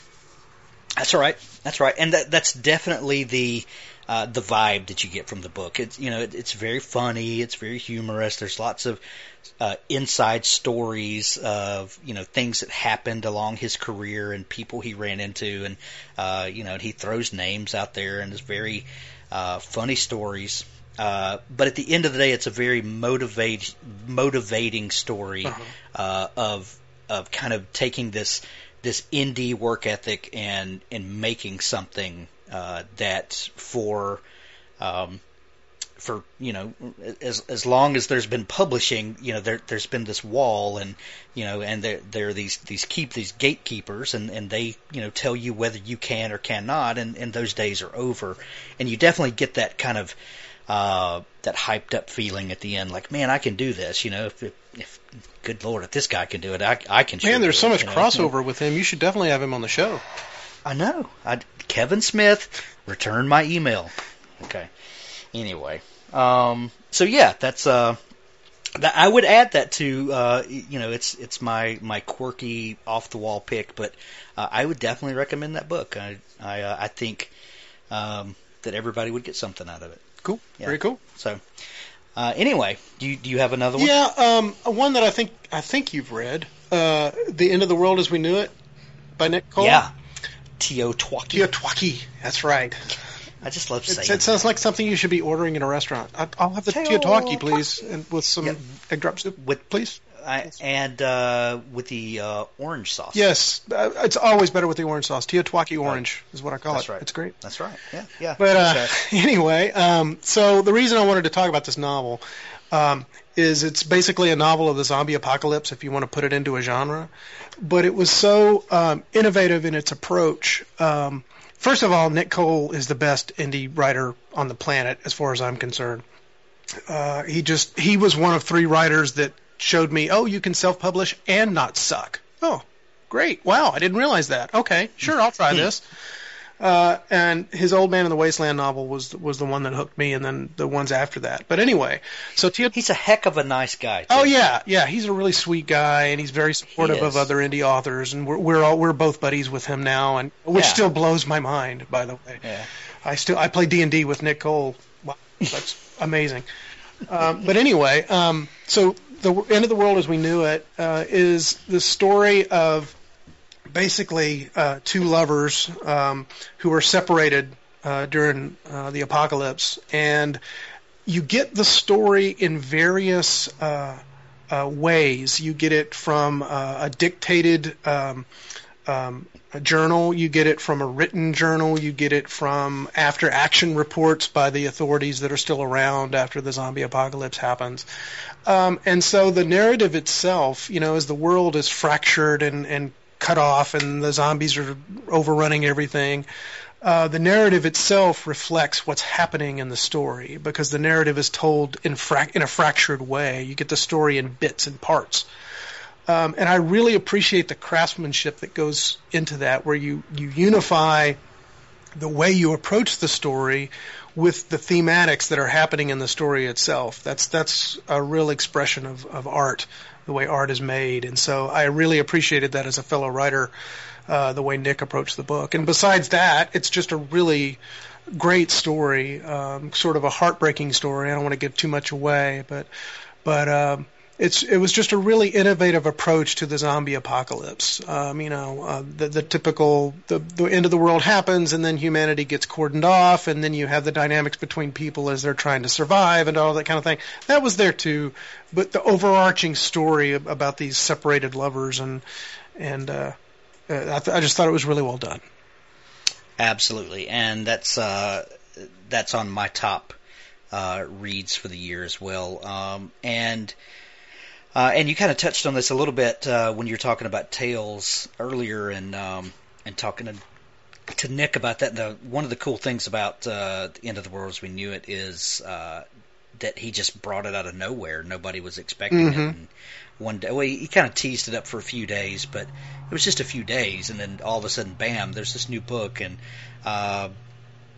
That's all right. That's right. And that that's definitely the uh, the vibe that you get from the book. It's you know it, it's very funny, it's very humorous. There's lots of uh, inside stories of you know things that happened along his career and people he ran into, and uh, you know he throws names out there and it's very uh, funny stories. Uh, but at the end of the day, it's a very motivate, motivating story Uh-huh. uh, of of kind of taking this this indie work ethic and and making something uh, that for um, for you know as as long as there's been publishing, you know there there's been this wall and you know and there there are these these keep these gatekeepers and and they you know tell you whether you can or cannot and and those days are over. And you definitely get that kind of uh, that hyped up feeling at the end, like, man, I can do this. You know, if, if, if good lord, if this guy can do it, I, I can. Man, there's so it, much you know? crossover with him. You should definitely have him on the show. I know. I, Kevin Smith, return my email. Okay. Anyway, um, so yeah, that's uh, that, I would add that to uh, you know, it's it's my my quirky off the wall pick, but uh, I would definitely recommend that book. I I uh, I think um, that everybody would get something out of it. Cool. Yeah. Very cool. So uh, anyway, do you do you have another one? Yeah, um, one that I think I think you've read, uh, "The End of the World as We Knew It" by Nick Cole. Yeah. Teotihuacan. Teotihuacan. That's right. I just love saying It's, it sounds like something you should be ordering in a restaurant. I, I'll have the. Teotihuacan, please, and with some Yeah. egg drop soup, with please. I, and uh, with the uh, orange sauce. Yes, uh, it's always better with the orange sauce. Teotihuacan orange is what I call That's it. right. It's great. That's right. Yeah, yeah. But uh, anyway, um, so the reason I wanted to talk about this novel um, is it's basically a novel of the zombie apocalypse, if you want to put it into a genre. But it was so um, innovative in its approach. Um, first of all, Nick Cole is the best indie writer on the planet, as far as I'm concerned. Uh, he just he was one of three writers that showed me, oh, you can self-publish and not suck. Oh, great! Wow, I didn't realize that. Okay, sure, I'll try this. Uh, and his Old Man in the Wasteland novel was was the one that hooked me, and then the ones after that. But anyway, so he's a heck of a nice guy. Too. Oh yeah, yeah, he's a really sweet guy, and he's very supportive He of other indie authors, and we're we're all we're both buddies with him now, and which Yeah. still blows my mind, by the way. Yeah. I still I play D and D with Nick Cole. Wow, that's amazing. Um, but anyway, um, so the end of the world as we knew it uh, is the story of basically uh, two lovers um, who are separated uh, during uh, the apocalypse, and you get the story in various uh, uh, ways. You get it from a dictated um, um, a journal, you get it from a written journal, you get it from after action reports by the authorities that are still around after the zombie apocalypse happens. Um, and so the narrative itself, you know, as the world is fractured and, and cut off and the zombies are overrunning everything, uh, the narrative itself reflects what's happening in the story because the narrative is told in, frac- in a fractured way. You get the story in bits and parts. Um, and I really appreciate the craftsmanship that goes into that, where you, you unify the way you approach the story with the thematics that are happening in the story itself. That's that's a real expression of, of art, the way art is made. And so I really appreciated that as a fellow writer, uh, the way Nick approached the book. And besides that, it's just a really great story, um, sort of a heartbreaking story. I don't want to give too much away, but but um, it's it was just a really innovative approach to the zombie apocalypse. Um, you know, uh, the the typical the the end of the world happens, and then humanity gets cordoned off, and then you have the dynamics between people as they're trying to survive and all that kind of thing. That was there too, but the overarching story about these separated lovers and and uh, uh, I, th- I just thought it was really well done. Absolutely, and that's uh, that's on my top uh, reads for the year as well. Um, and uh, and you kind of touched on this a little bit uh, when you were talking about Tales earlier, and um, and talking to, to Nick about that. The one of the cool things about uh, the end of the world as we knew it is uh, that he just brought it out of nowhere. Nobody was expecting it. Mhm. And one day, well, he, he kind of teased it up for a few days, but it was just a few days, and then all of a sudden, bam! There's this new book, and uh,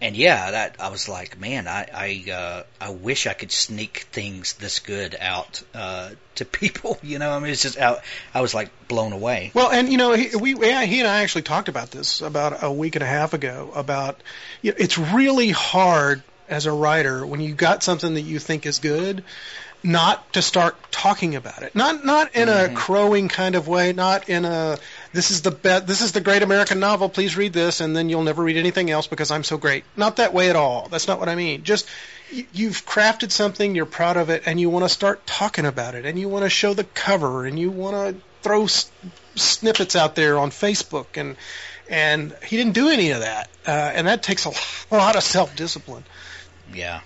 and yeah, that I was like, man, I I uh, I wish I could sneak things this good out uh, to people. You know, I mean, it's just out. I was like blown away. Well, and you know, he, we yeah, he and I actually talked about this about a week and a half ago. About you know, it's really hard as a writer when you got something that you think is good not to start talking about it. Not not in mm-hmm. a crowing kind of way, not in a this is the be- this is the great American novel, please read this and then you'll never read anything else because I'm so great. Not that way at all. That's not what I mean. Just you've crafted something, you're proud of it and you want to start talking about it and you want to show the cover and you want to throw s- snippets out there on Facebook and and he didn't do any of that. Uh, and that takes a lot of self-discipline. Yeah.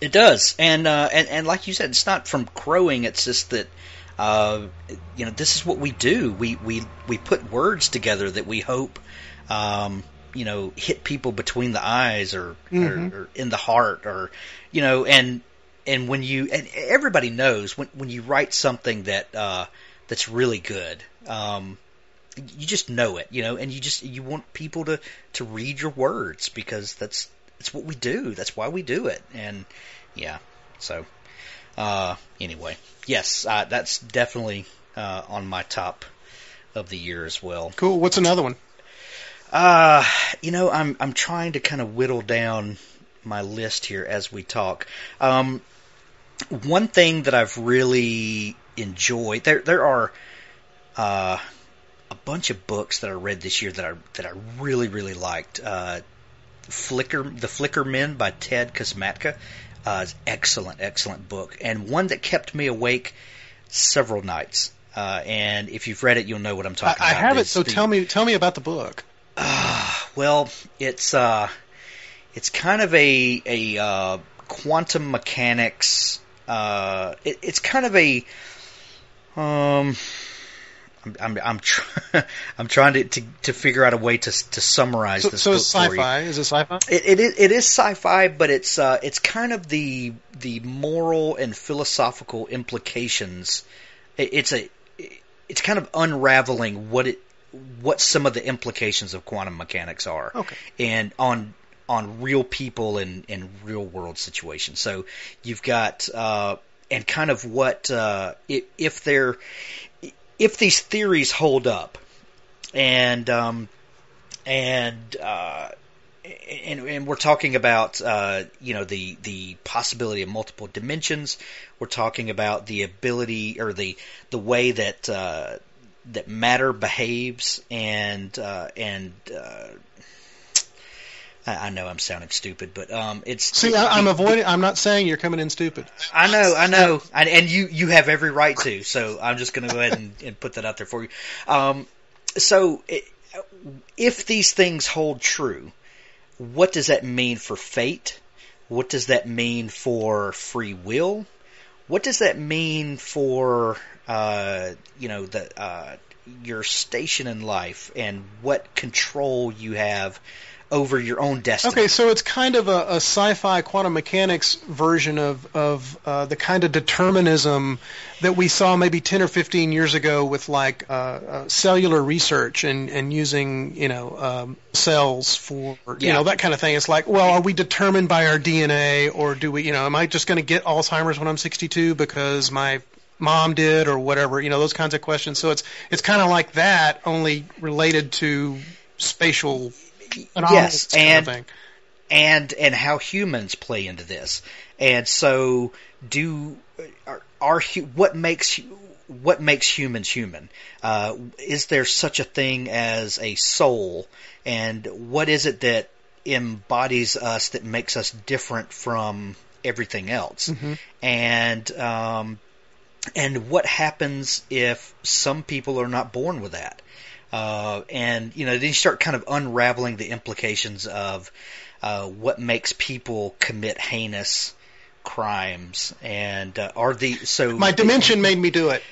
It does, and uh, and and like you said, it's not from crowing. It's just that uh, you know this is what we do. We we we put words together that we hope um, you know hit people between the eyes or, mm-hmm. or, or in the heart or you know and and when you and everybody knows when when you write something that uh, that's really good. Um, you just know it, you know, and you just you want people to to read your words because that's that's what we do. That's why we do it. And yeah, so uh, anyway, yes, uh, that's definitely uh, on my top of the year as well. Cool. What's another one? Uh, you know, I'm I'm trying to kind of whittle down my list here as we talk. Um, one thing that I've really enjoyed there there are uh, a bunch of books that I read this year that I that I really really liked. Uh, Flicker, The Flicker Men by Ted Kosmatka. Uh, excellent, excellent book, and one that kept me awake several nights. Uh, and if you've read it, you'll know what I'm talking I, about. I have it, so the, tell me, tell me about the book. Uh, well, it's uh, it's kind of a a uh, quantum mechanics. Uh, it, it's kind of a um, I'm I'm I'm, tr- I'm trying to, to, to figure out a way to to summarize so, this. So it's sci-fi. Is it sci-fi? It, it is it is sci-fi, but it's uh it's kind of the the moral and philosophical implications. It, it's a it's kind of unraveling what it what some of the implications of quantum mechanics are. Okay. And on on real people and in real world situations. So you've got uh and kind of what uh, if, if they're if these theories hold up, and um, and uh, and, and we're talking about uh, you know the the possibility of multiple dimensions. We're talking about the ability or the the way that uh, that matter behaves and uh, and uh, I, know I'm sounding stupid, but um, it's see. I, am avoiding. I'm not saying you're coming in stupid. I know, I know, and, and you you have every right to. So I'm just going to go ahead and, and, put that out there for you. Um, so it, if these things hold true, what does that mean for fate? What does that mean for free will? What does that mean for uh, you know the uh, your station in life and what control you have? Over your own destiny. Okay, so it's kind of a, a sci-fi quantum mechanics version of of uh, the kind of determinism that we saw maybe 10 or 15 years ago with like uh, uh, cellular research and and using you know um, cells for you yeah. know that kind of thing. It's like, well, are we determined by our DNA, or do we, you know, am I just going to get Alzheimer's when I'm 62 because my mom did or whatever? You know, those kinds of questions. So it's it's kind of like that, only related to spatial yes, and and and how humans play into this. And so, do are, are what makes what makes humans human? Uh, is there such a thing as a soul? And what is it that embodies us that makes us different from everything else? Mm-hmm. And um, and what happens if some people are not born with that? Uh, and you know, then you start kind of unraveling the implications of uh, what makes people commit heinous crimes, and uh, are the so my dimension made me do it.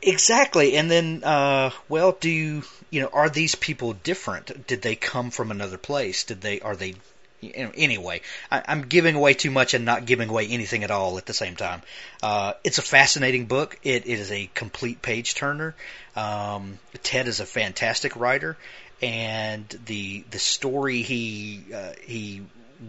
Exactly, and then, uh, well, do you, you know, are these people different? Did they come from another place? Did they, are they anyway, I, am giving away too much and not giving away anything at all at the same time. Uh, it's a fascinating book. It, it is a complete page turner. Um, Ted is a fantastic writer, and the the story he uh, he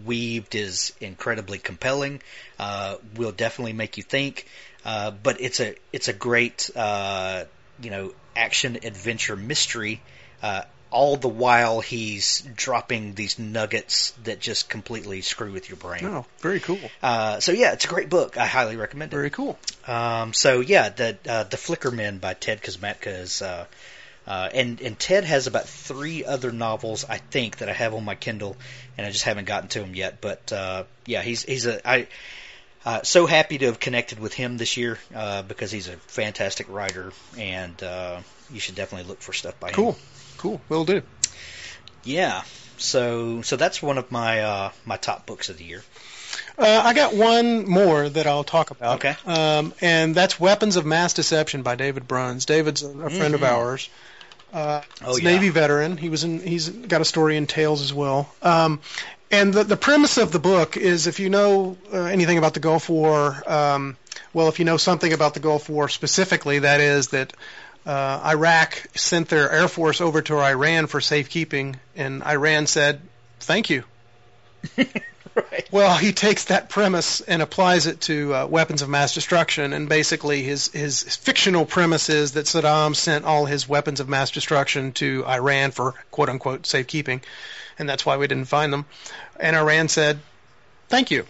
weaved is incredibly compelling. Uh, will definitely make you think. Uh, but it's a it's a great uh, you know action adventure mystery. Uh, all the while he's dropping these nuggets that just completely screw with your brain. Oh, very cool. Uh, so yeah, it's a great book. I highly recommend it. Very cool. Um, so yeah, the uh, the Flicker Men by Ted Kosmatka is. Uh, uh, and and Ted has about three other novels I think that I have on my Kindle, and I just haven't gotten to them yet. But uh, yeah, he's he's a I uh, so happy to have connected with him this year uh, because he's a fantastic writer, and uh, you should definitely look for stuff by Cool. him. Cool. Cool, will do. Yeah. So so that's one of my uh, my top books of the year. Uh, I got one more that I'll talk about. Okay. Um, and that's Weapons of Mass Deception by David Bruns. David's a, a friend of Mhm. ours. Uh, Oh, he's a yeah. Navy veteran. He was in. He's got a story in Tales as well. Um, and the the premise of the book is, if you know uh, anything about the Gulf War, um, well, if you know something about the Gulf War specifically, that is that uh, Iraq sent their air force over to Iran for safekeeping, and Iran said, "Thank you." right. Well, he takes that premise and applies it to uh, weapons of mass destruction, and basically his his fictional premise is that Saddam sent all his weapons of mass destruction to Iran for quote unquote safekeeping, and that's why we didn't find them. And Iran said, "Thank you."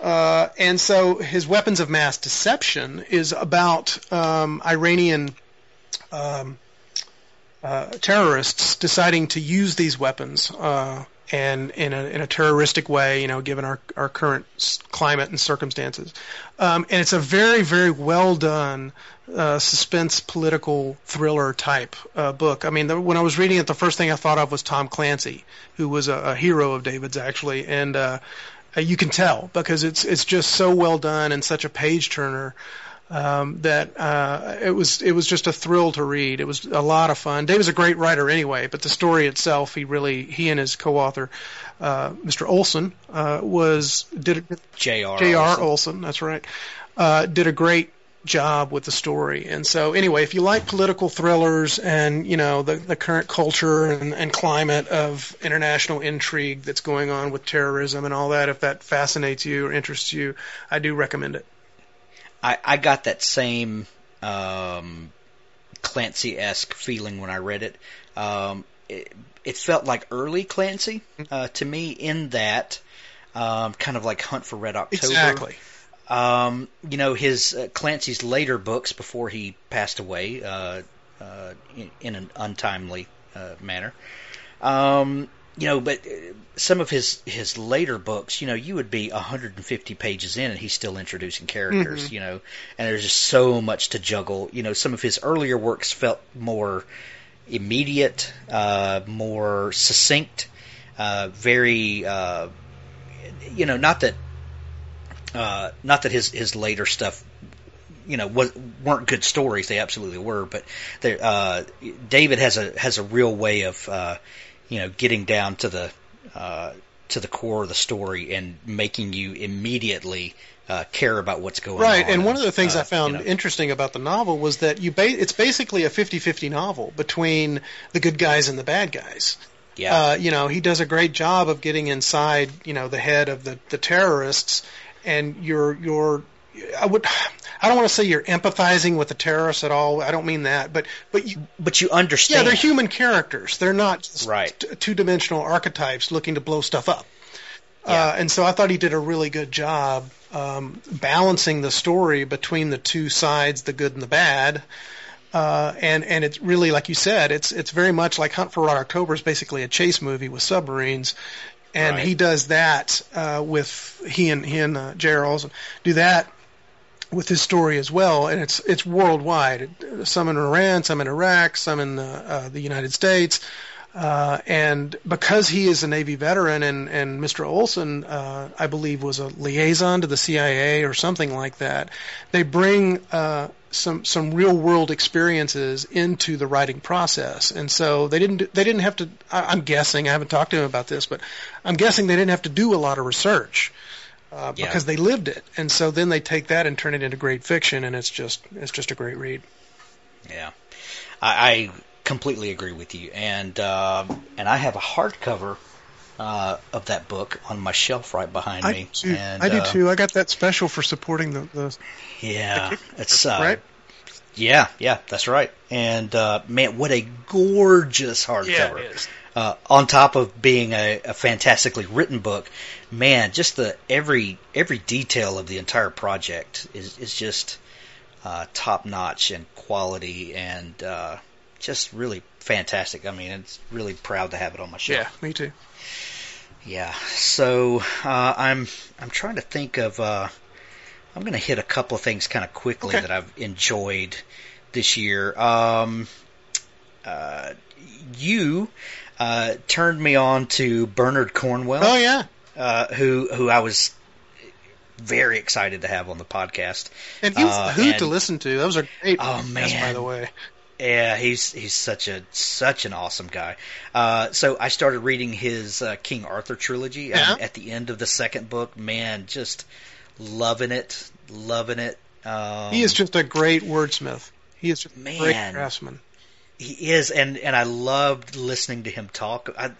Uh, and so his weapons of mass deception is about um, Iranian um, uh, terrorists deciding to use these weapons uh, and in a in a terroristic way, you know, given our our current climate and circumstances. Um, and it's a very very well done uh, suspense political thriller type uh, book. I mean, the, when I was reading it, the first thing I thought of was Tom Clancy, who was a, a hero of David's actually, and uh, uh, you can tell because it's it's just so well done and such a page turner um, that uh, it was it was just a thrill to read. It was a lot of fun. David's a great writer anyway, but the story itself, he really he and his co-author, uh, Mr. Olson, uh, was did a, J.R. J.R. Olson. Olson, that's right, uh, did a great job with the story. And so anyway, if you like political thrillers and you know the the current culture and, and climate of international intrigue that's going on with terrorism and all that, if that fascinates you or interests you, I do recommend it. I, I got that same um, Clancy-esque feeling when I read it. Um, it, it felt like early Clancy uh, to me in that um, kind of like Hunt for Red October. Exactly. Um, you know, his uh, Clancy's later books before he passed away uh, uh, in, in an untimely uh, manner. Um, you know, but uh, some of his his later books, you know, you would be 150 pages in and he's still introducing characters, Mhm. you know, and there's just so much to juggle. You know, some of his earlier works felt more immediate, uh, more succinct, uh, very, uh, you know, not that, uh, not that his his later stuff, you know, was, weren't good stories. They absolutely were, but uh, David has a has a real way of, uh, you know, getting down to the uh, to the core of the story and making you immediately uh, care about what's going Right, on. Right, and one of the things uh, I found you know, interesting about the novel was that you ba- it's basically a 50-50 novel between the good guys and the bad guys. yeah, Uh, you know, he does a great job of getting inside, you know, the head of the, the terrorists, and you're you're I would I don't want to say you're empathizing with the terrorists at all. I don't mean that, but but you, but you understand. yeah, they're human characters. They're not Right. t- two-dimensional archetypes looking to blow stuff up. Yeah. Uh, and so I thought he did a really good job um, balancing the story between the two sides, the good and the bad. Uh, and and it's really like you said, it's it's very much like Hunt for Red October is basically a chase movie with submarines, and Right. he does that uh, with he and he and uh, J.R. Olson do that with his story as well, and it's it's worldwide. Some in Iran, some in Iraq, some in uh, uh, the United States. Uh, and because he is a Navy veteran, and, and Mr. Olson, uh, I believe, was a liaison to the CIA or something like that, they bring uh, some some real world experiences into the writing process. And so they didn't they didn't have to. I, I'm guessing I haven't talked to him about this, but I'm guessing they didn't have to do a lot of research Yeah. because they lived it. And so then they take that and turn it into great fiction, and it's just it's just a great read. Yeah, I, I completely agree with you, and uh, and I have a hardcover uh, of that book on my shelf right behind I me. do. And, I do uh, too. I got that special for supporting the. the Yeah, it's uh, right. Yeah, yeah, that's right. And uh, man, what a gorgeous hardcover! it is. Uh, on top of being a, a fantastically written book, man, just the every every detail of the entire project is is just uh, top notch and quality and uh, just really fantastic. I mean, it's really proud to have it on my shelf. Yeah, me too. Yeah. So uh, I'm I'm trying to think of. Uh, I'm going to hit a couple of things kind of quickly Okay. that I've enjoyed this year. Um, uh, you uh, turned me on to Bernard Cornwell, Oh yeah, uh, who who I was very excited to have on the podcast. and he was Uh, and- to listen to. That was a great. Oh, podcast, by man. the way. Yeah, he's he's such a such an awesome guy. Uh, so I started reading his uh, King Arthur trilogy. Yeah. Um, at the end of the second book, man, just loving it, loving it. Um, He is just a great wordsmith. He is just a great Man. craftsman. He is, and and I loved listening to him talk. I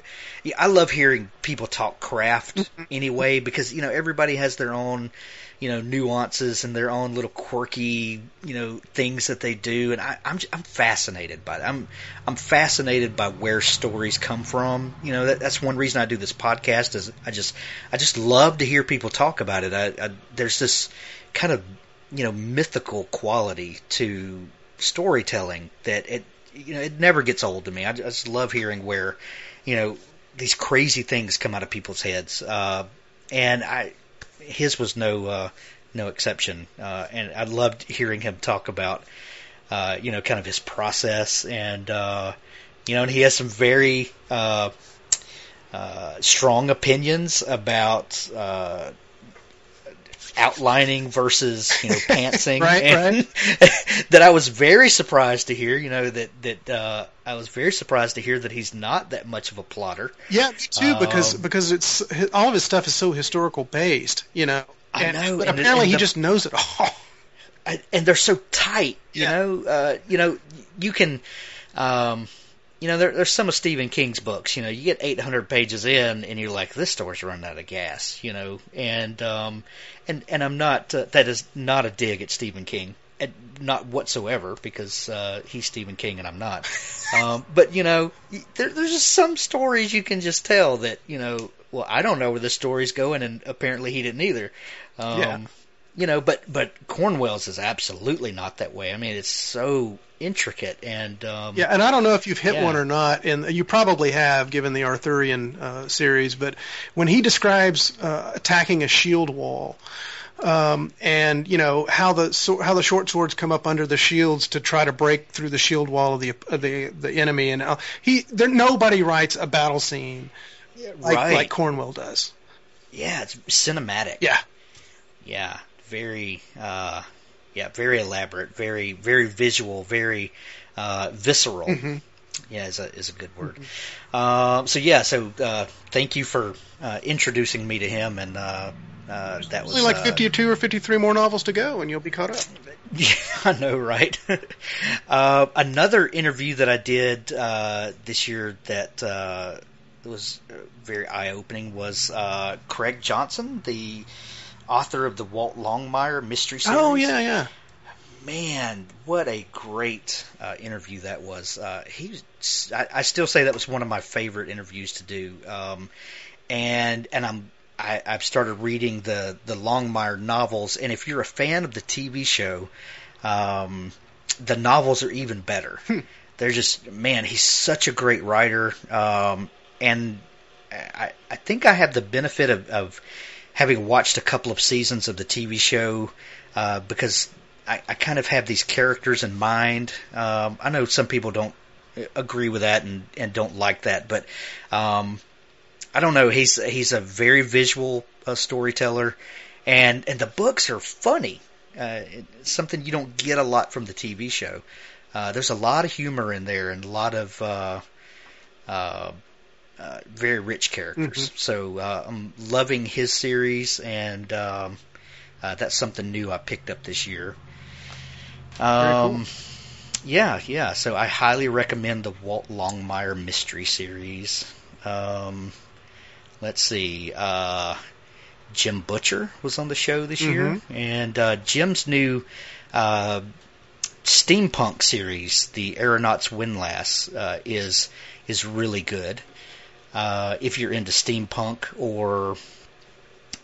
I love hearing people talk craft mm-hmm. anyway because you know everybody has their own you know nuances and their own little quirky you know things that they do, and I, I'm I'm fascinated by that. I'm I'm fascinated by where stories come from. You know that, that's one reason I do this podcast is I just I just love to hear people talk about it. I, I there's this kind of you know mythical quality to storytelling that it you know it never gets old to me. I just love hearing where you know these crazy things come out of people's heads, uh, and I his was no uh, no exception. Uh, and I loved hearing him talk about uh, you know kind of his process and uh, you know and he has some very uh, uh, strong opinions about. Uh, outlining versus you know pantsing Right, and that I was very surprised to hear you know that that uh, I was very surprised to hear that he's not that much of a plotter Yeah, too. because Um, because it's all of his stuff is so historical based. You know. I And- know, But and apparently and he the- just knows it all. I, and they're so tight. You Yeah. know, uh, you know, you can, um, you know, there, there's some of Stephen King's books. You know, you get 800 pages in, and you're like, this story's running out of gas. You know, and um, and and I'm not. Uh, that is not a dig at Stephen King. And not whatsoever, because uh, he's Stephen King and I'm not. Um, but you know, there, there's just some stories you can just tell that you know. Well, I don't know where the story's going, and apparently he didn't either. Um, Yeah. you know, but but Cornwell's is absolutely not that way. I mean, it's so intricate and um, Yeah, and I don't know if you've hit Yeah. one or not, and you probably have, given the Arthurian uh, series. But when he describes uh, attacking a shield wall, um, and you know how the so, how the short swords come up under the shields to try to break through the shield wall of the of the the enemy, and uh, he there nobody writes a battle scene like right. like Cornwell does. yeah, it's cinematic. Yeah, yeah, very uh, yeah, very elaborate, very very visual, very uh, visceral. Mhm. Yeah, is a is a good word. Um, so yeah, so uh, thank you for uh, introducing me to him, and uh, uh, that was only like uh, 52 or 53 more novels to go, and you'll be caught up. Yeah, I know, right? uh, another interview that I did uh, this year that uh, was uh, very eye opening was uh, Craig Johnson, the author of the Walt Longmire mystery series. Oh yeah, yeah. Man, what a great uh, interview that was. Uh, he, was, I, I still say that was one of my favorite interviews to do. Um, and and I'm I, I've started reading the the Longmire novels, and if you're a fan of the TV show, um, the novels are even better. They're just man, he's such a great writer, um, and I, I think I have the benefit of, of having watched a couple of seasons of the TV show uh, because I, I kind of have these characters in mind. Um, I know some people don't agree with that and, and don't like that, but um, I don't know. He's he's a very visual uh, storyteller, and and the books are funny. Uh, something you don't get a lot from the TV show. Uh, there's a lot of humor in there and a lot of uh, very rich characters. So uh, I'm loving his series, and um, uh, that's something new I picked up this year. Um, Yeah, yeah. So I highly recommend the Walt Longmire mystery series. Um, let's see. Uh, Jim Butcher was on the show this year, Mhm. and uh, Jim's new uh, steampunk series, The Aeronaut's Windlass, uh, is is really good. Uh, if you're into steampunk or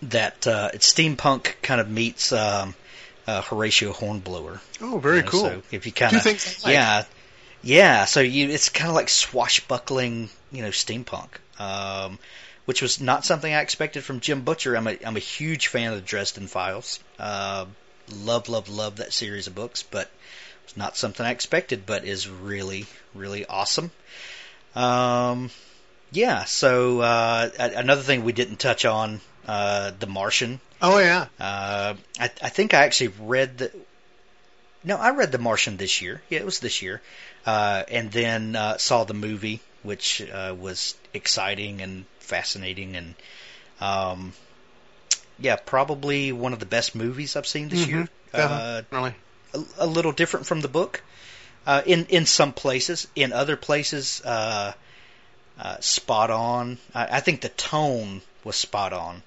that uh, it's steampunk kind of meets um, uh, Horatio Hornblower. Oh, very you know, cool. So if you kind of like. yeah, yeah. So you, it's kind of like swashbuckling, you know, steampunk, um, which was not something I expected from Jim Butcher. I'm a I'm a huge fan of the Dresden Files. Uh, love, love, love that series of books, but it's not something I expected, but is really, really awesome. Um, yeah. So uh, another thing we didn't touch on, uh, The Martian. Oh yeah. Uh, I, I think I actually read the. No, I read The Martian this year. Yeah, it was this year. Uh, and then uh, saw the movie, which uh, was exciting and fascinating, and um, yeah, probably one of the best movies I've seen this Mhm, year. Uh, a, a little different from the book uh, in in some places. In other places, uh, uh, spot on. I, I think the tone was spot on,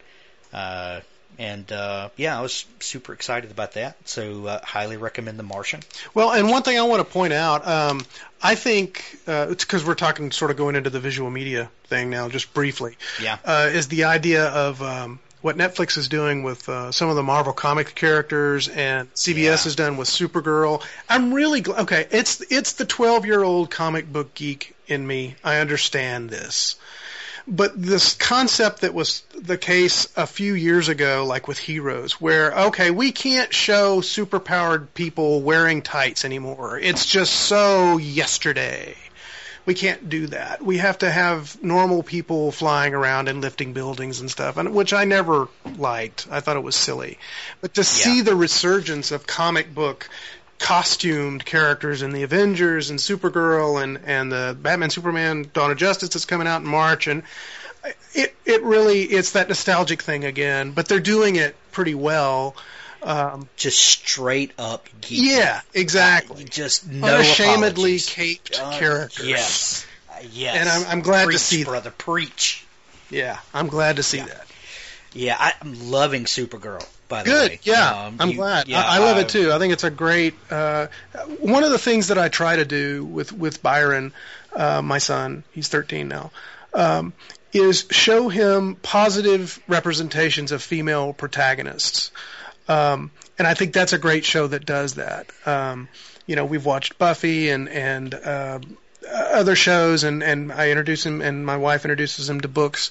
uh, and uh, yeah, I was super excited about that. So uh, highly recommend The Martian. Well, and one thing I want to point out, um, I think uh, it's because we're talking sort of going into the visual media thing now, just briefly. Yeah. uh, is the idea of um, what Netflix is doing with uh, some of the Marvel comic characters and CBS Yeah. has done with Supergirl. I'm really gl- okay. It's it's the 12 year old comic book geek in me. I understand this. But this concept that was the case a few years ago, like with Heroes, where, okay, we can't show superpowered people wearing tights anymore. It's just so yesterday we can't do that. We have to have normal people flying around and lifting buildings and stuff, and which I never liked. I thought it was silly. But to see the resurgence of comic book costumed characters in the Avengers and Supergirl and and the Batman Superman Dawn of Justice that's coming out in March and it it really it's that nostalgic thing again, but they're doing it pretty well. Um, Just straight up geek. yeah, exactly. Just no Unashamedly apologies. caped Uh, characters. Yes. Uh, yes. And I'm- I'm glad to preach, see that. brother. Preach. Yeah, I'm glad to see Yeah. that. Yeah, I, I'm loving Supergirl. By the Good. way, Yeah, Um, I'm you- glad. yeah, I, I love uh, it too. I think it's a great. Uh, one of the things that I try to do with with Byron, uh, my son, he's 13 now, um, is show him positive representations of female protagonists. Um, and I think that's a great show that does that. Um, you know, we've watched Buffy and and uh, other shows, and and I introduce him, and my wife introduces him to books.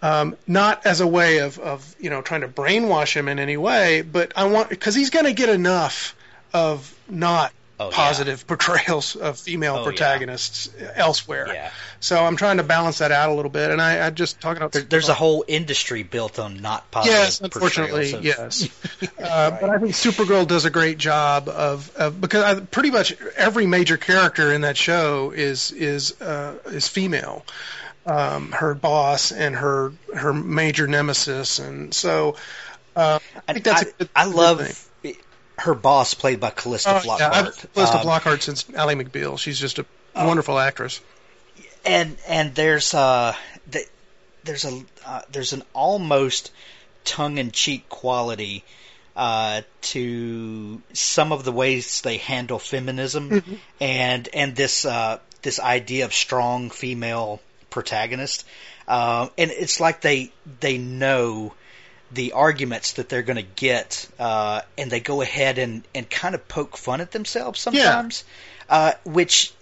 Um, not as a way of, of you know trying to brainwash him in any way, but I want because he's going to get enough of not Oh, yeah. positive portrayals of female Oh, yeah. protagonists elsewhere. Yeah. So I'm trying to balance that out a little bit, and I, I just talking about There, there's a whole industry built on not positive. Yes, unfortunately, portrayals of- yes. uh, but I think Supergirl does a great job of, of because I, pretty much every major character in that show is is uh, is female. Um, her boss and her her major nemesis, and so uh, I think that's a I, good, I love thing. her boss, played by Calista Oh, Flockhart. yeah, I've Calista Um, Flockhart since Ally McBeal. She's just a wonderful actress. and and there's uh the, there's a uh, there's an almost tongue-in-cheek quality uh, to some of the ways they handle feminism Mm-hmm. and and this uh, this idea of strong female protagonist. Uh, and it's like they they know the arguments that they're going to get uh, and they go ahead and and kind of poke fun at themselves sometimes uh, which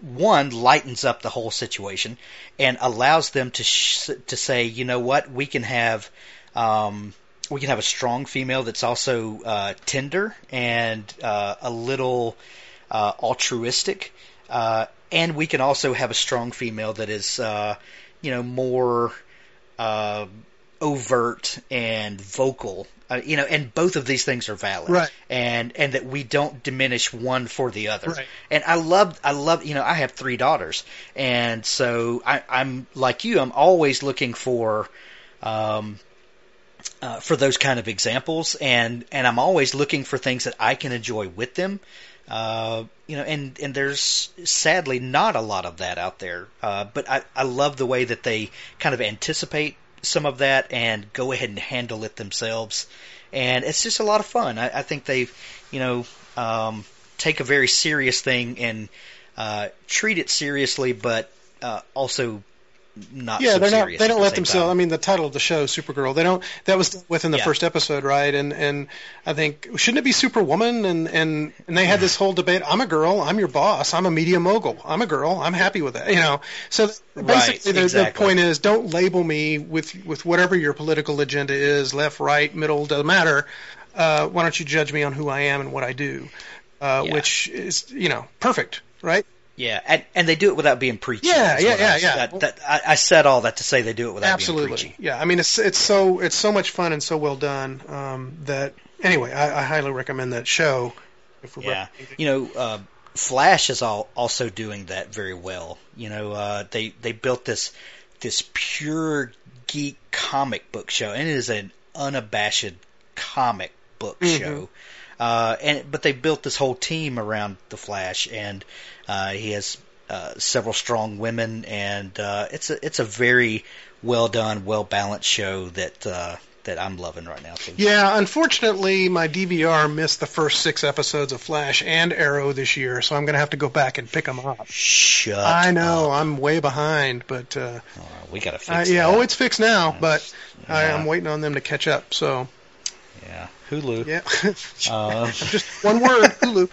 one lightens up the whole situation and allows them to sh- to say, you know what, we can have um, we can have a strong female that's also uh, tender and uh, a little uh, altruistic, uh, and we can also have a strong female that is uh, you know more uh, overt and vocal. Uh, you know, and both of these things are valid, Right. And and that we don't diminish one for the other. Right. And I love, I love, you know, I have three daughters, and so I, I'm like you. I'm always looking for, um, uh, for those kind of examples, and and I'm always looking for things that I can enjoy with them. Uh, you know, and and there's sadly not a lot of that out there. Uh, but I I love the way that they kind of anticipate some of that and go ahead and handle it themselves, and it's just a lot of fun. I, I think they, you know, um, take a very serious thing and uh, treat it seriously, but uh, also not yeah they're not they don't the let themselves i mean the title of the show supergirl. They don't that was within the Yeah. first episode right? And and i think shouldn't it be superwoman? And and and they had this whole debate i'm a girl i'm your boss i'm a media mogul i'm a girl i'm happy with that you know? So Right, basically the, the exactly. point is don't label me with with whatever your political agenda is left right middle doesn't matter. Uh, why don't you judge me on who i am and what i do? Uh, Yeah. which is you know perfect right Yeah, and and they do it without being preachy. Yeah, is yeah, I yeah, yeah. That, that, I, I said all that to say they do it without being Absolutely. preachy. Yeah, I mean it's it's so it's so much fun and so well done um, that anyway, I, I highly recommend that show. If we're Yeah, you know, uh, Flash is all, also doing that very well. You know, uh, they they built this this pure geek comic book show, and it is an unabashed comic book Mhm. show. Uh, and but they built this whole team around the Flash, and uh, he has uh, several strong women, and uh, it's a it's a very well done, well balanced show that uh, that I'm loving right now. Too. Yeah, unfortunately, my DVR missed the first six episodes of Flash and Arrow this year, so I'm going to have to go back and pick them up. Shut. I know up. I'm way behind, but uh, Oh, we gotta fix uh, yeah, that. oh, it's fixed now, but I, Yeah. I'm waiting on them to catch up. So Yeah, Hulu. yeah, Uh, just one word, Hulu.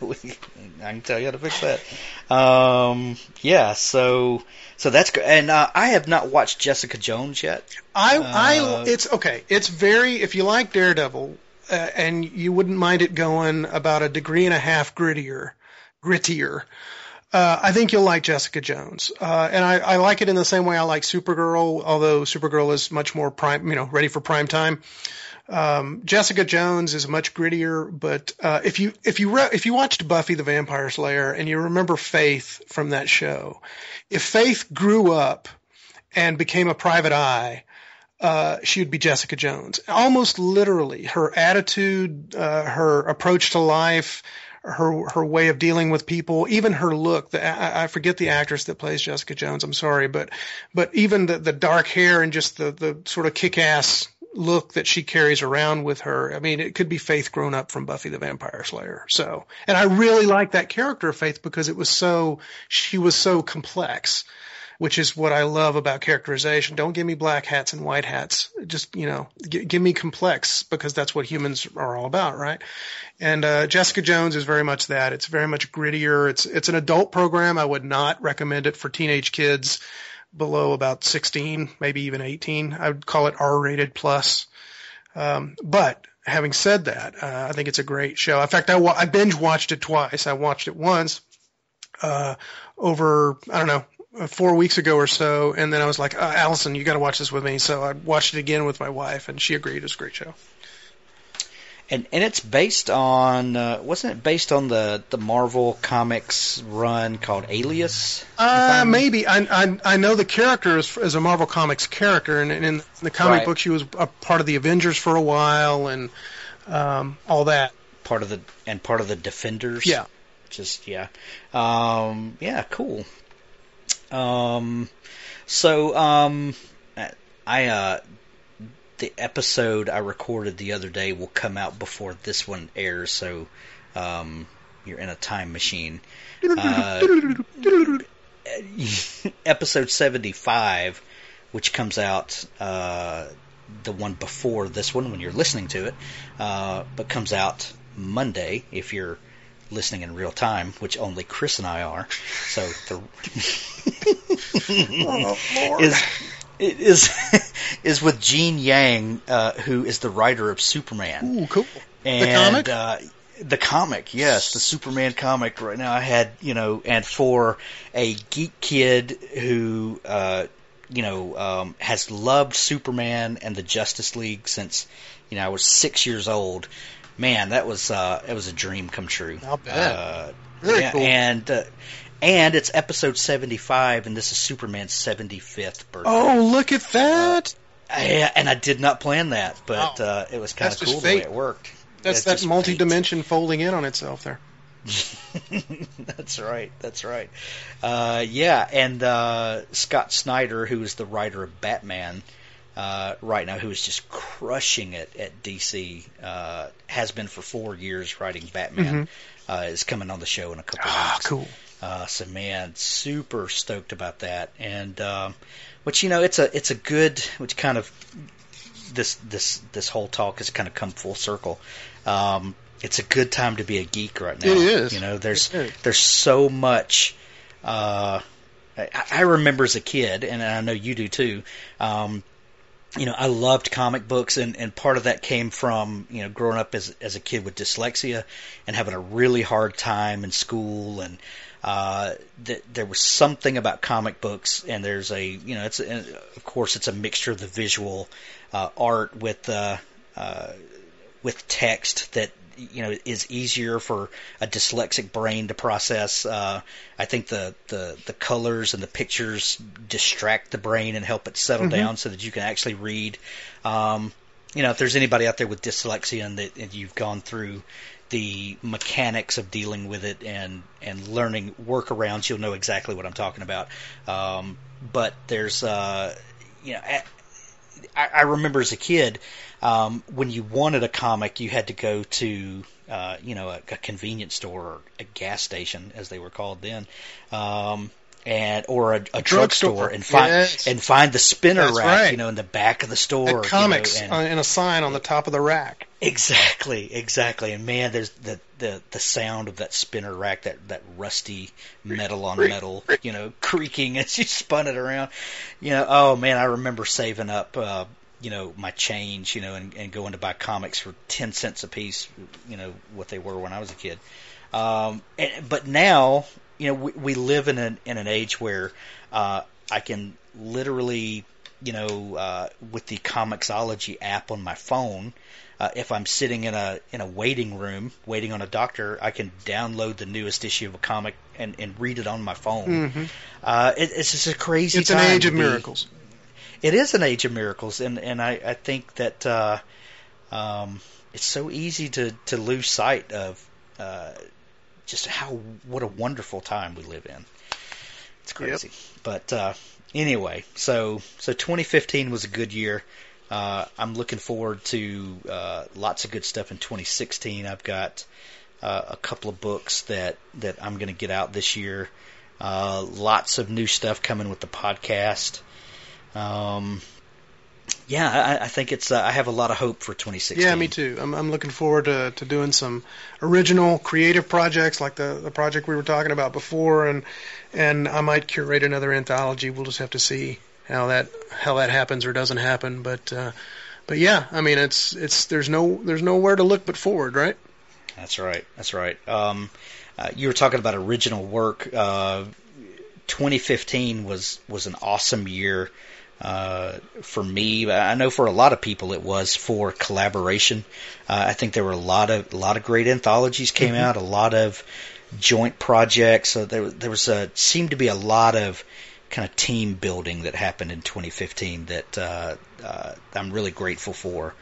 we- I can tell you how to fix that. Um, yeah, so so that's good. And uh, I have not watched Jessica Jones yet. I, Uh, I, it's okay. It's very, if you like Daredevil, uh, and you wouldn't mind it going about a degree and a half grittier, grittier. Uh, I think you'll like Jessica Jones, uh, and I, I like it in the same way I like Supergirl. Although Supergirl is much more prime, you know, ready for prime time. Um, Jessica Jones is much grittier, but uh, if you if you re- if you watched Buffy the Vampire Slayer and you remember Faith from that show, if Faith grew up and became a private eye, uh, she would be Jessica Jones. Almost literally, her attitude, uh, her approach to life, her her way of dealing with people, even her look. The, I, I forget the actress that plays Jessica Jones. I'm sorry, but but even the the dark hair and just the the sort of kick ass look that she carries around with her. I mean, it could be Faith grown up from Buffy the Vampire Slayer. So, and I really like that character of Faith because it was so she was so complex which is what I love about characterization. Don't give me black hats and white hats. Just, you know, g- give me complex because that's what humans are all about, right? And uh, Jessica Jones is very much that. It's very much grittier. It's it's an adult program. I would not recommend it for teenage kids below about 16, maybe even 18. I would call it R-rated plus. Um, but having said that, uh, I think it's a great show. In fact, I, wa- I binge watched it twice. I watched it once uh, over I don't know four weeks ago or so, and then I was like, uh, Allison, you got to watch this with me. So I watched it again with my wife, and she agreed. It was a great show. And and it's based on uh, wasn't it based on the the Marvel Comics run called Alias? Uh, maybe I, I I know the character is, is a Marvel Comics character, and, and in the comic Right. book she was a part of the Avengers for a while, and um, all that. part of the and part of the Defenders. Yeah. Just yeah. Um yeah, cool. Um so um I uh the episode I recorded the other day will come out before this one airs, so um you're in a time machine. Uh, episode 75, which comes out uh, the one before this one when you're listening to it, uh, but comes out Monday if you're listening in real time, which only Chris and I are. So the Oh, is is is with Gene Yang, uh, who is the writer of Superman. Ooh, cool. And, comic? Uh, the comic, yes, the Superman comic. Right now, I had you know, and for a geek kid who, uh, you know, um, has loved Superman and the Justice League since you know I was six years old. Man, that was uh, it was a dream come true. I'll bet. Uh, Very yeah, cool. And uh, and it's episode seventy five, and this is Superman's seventy fifth birthday. Oh, look at that. I, and I did not plan that, but Wow. uh, it was kind of cool the way it worked. That's that multi-dimension folding in on itself there. that's right. That's right. Uh, yeah, and uh, Scott Snyder, who is the writer of Batman uh, right now, who is just crushing it at DC, uh, has been for four years writing Batman. Mm-hmm. Uh, is coming on the show in a couple of ah, weeks. Cool. Uh, so man, super stoked about that. And um, which you know, it's a it's a good which kind of this this this whole talk has kind of come full circle. Um, it's a good time to be a geek right now. It is. You know, there's there's so much. Uh, I, I remember as a kid, and I know you do too. Um, you know, I loved comic books, and, and part of that came from you know growing up as as a kid with dyslexia and having a really hard time in school, and uh, that there was something about comic books, and there's a you know it's a, of course it's a mixture of the visual uh, art with uh, uh, with text that you know is easier for a dyslexic brain to process. Uh, I think the, the the colors and the pictures distract the brain and help it settle mm-hmm. down so that you can actually read. Um, you know, if there's anybody out there with dyslexia and that and you've gone through the mechanics of dealing with it and and learning workarounds, you'll know exactly what I'm talking about. Um, but there's uh, you know. I, I remember as a kid, um, when you wanted a comic, you had to go to uh, you know a, a convenience store or a gas station, as they were called then. Um, and or a, a drugstore and find yes. and find the spinner That's rack, right. you know, in the back of the store. comics you know, and, in a sign on the top of the rack. Exactly, exactly. And man, there's the the the sound of that spinner rack, that that rusty metal on metal, you know, creaking as you spun it around. You know, oh man, I remember saving up. Uh, you know my change, you know, and, and going to buy comics for ten cents a piece, you know what they were when I was a kid. Um, and, but now, you know, we, we live in an in an age where uh, I can literally, you know, uh, with the Comixology app on my phone, uh, if I'm sitting in a in a waiting room waiting on a doctor, I can download the newest issue of a comic and, and read it on my phone. Mm-hmm. Uh, it, it's just a crazy. It's an age of be, miracles it is an age of miracles, and and I, I think that uh, um, it's so easy to to lose sight of uh, just how what a wonderful time we live in. It's crazy, yep. but uh, anyway, so so 2015 was a good year. Uh, I'm looking forward to uh, lots of good stuff in 2016. I've got uh, a couple of books that that I'm going to get out this year. Uh, lots of new stuff coming with the podcast. Um, yeah, I, I think it's. Uh, I have a lot of hope for 2016. Yeah, me too. I'm, I'm looking forward to, to doing some original, creative projects like the the project we were talking about before, and and I might curate another anthology. We'll just have to see how that how that happens or doesn't happen. But uh, but yeah, I mean, it's it's there's no there's nowhere to look but forward, right? That's right. That's right. Um, uh, you were talking about original work. Uh, 2015 was was an awesome year uh, for me, I know for a lot of people it was for collaboration. Uh, I think there were a lot of a lot of great anthologies came mm-hmm. out, a lot of joint projects. So there there was a seemed to be a lot of kind of team building that happened in 2015 that uh, uh, I'm really grateful for.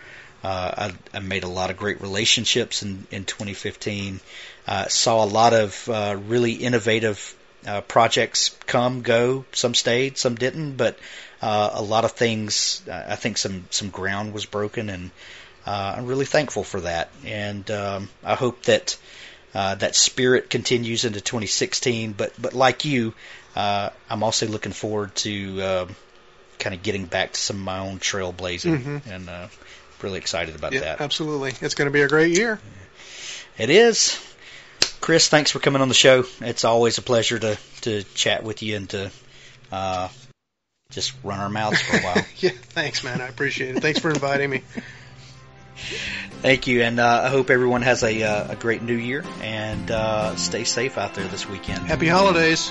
Uh, I, I made a lot of great relationships in, in 2015. Uh, saw a lot of uh, really innovative uh, projects come, go. Some stayed, some didn't, but uh, a lot of things. Uh, I think some some ground was broken, and uh, I'm really thankful for that. And um, I hope that uh, that spirit continues into 2016. But but like you, uh, I'm also looking forward to um, kind of getting back to some of my own trailblazing, mm-hmm. and uh, really excited about yeah, that. Absolutely, it's going to be a great year. It is. Chris, thanks for coming on the show. It's always a pleasure to, to chat with you and to uh, just run our mouths for a while. yeah, thanks, man. I appreciate it. Thanks for inviting me. Thank you, and uh, I hope everyone has a, uh, a great new year and uh, stay safe out there this weekend. Happy holidays.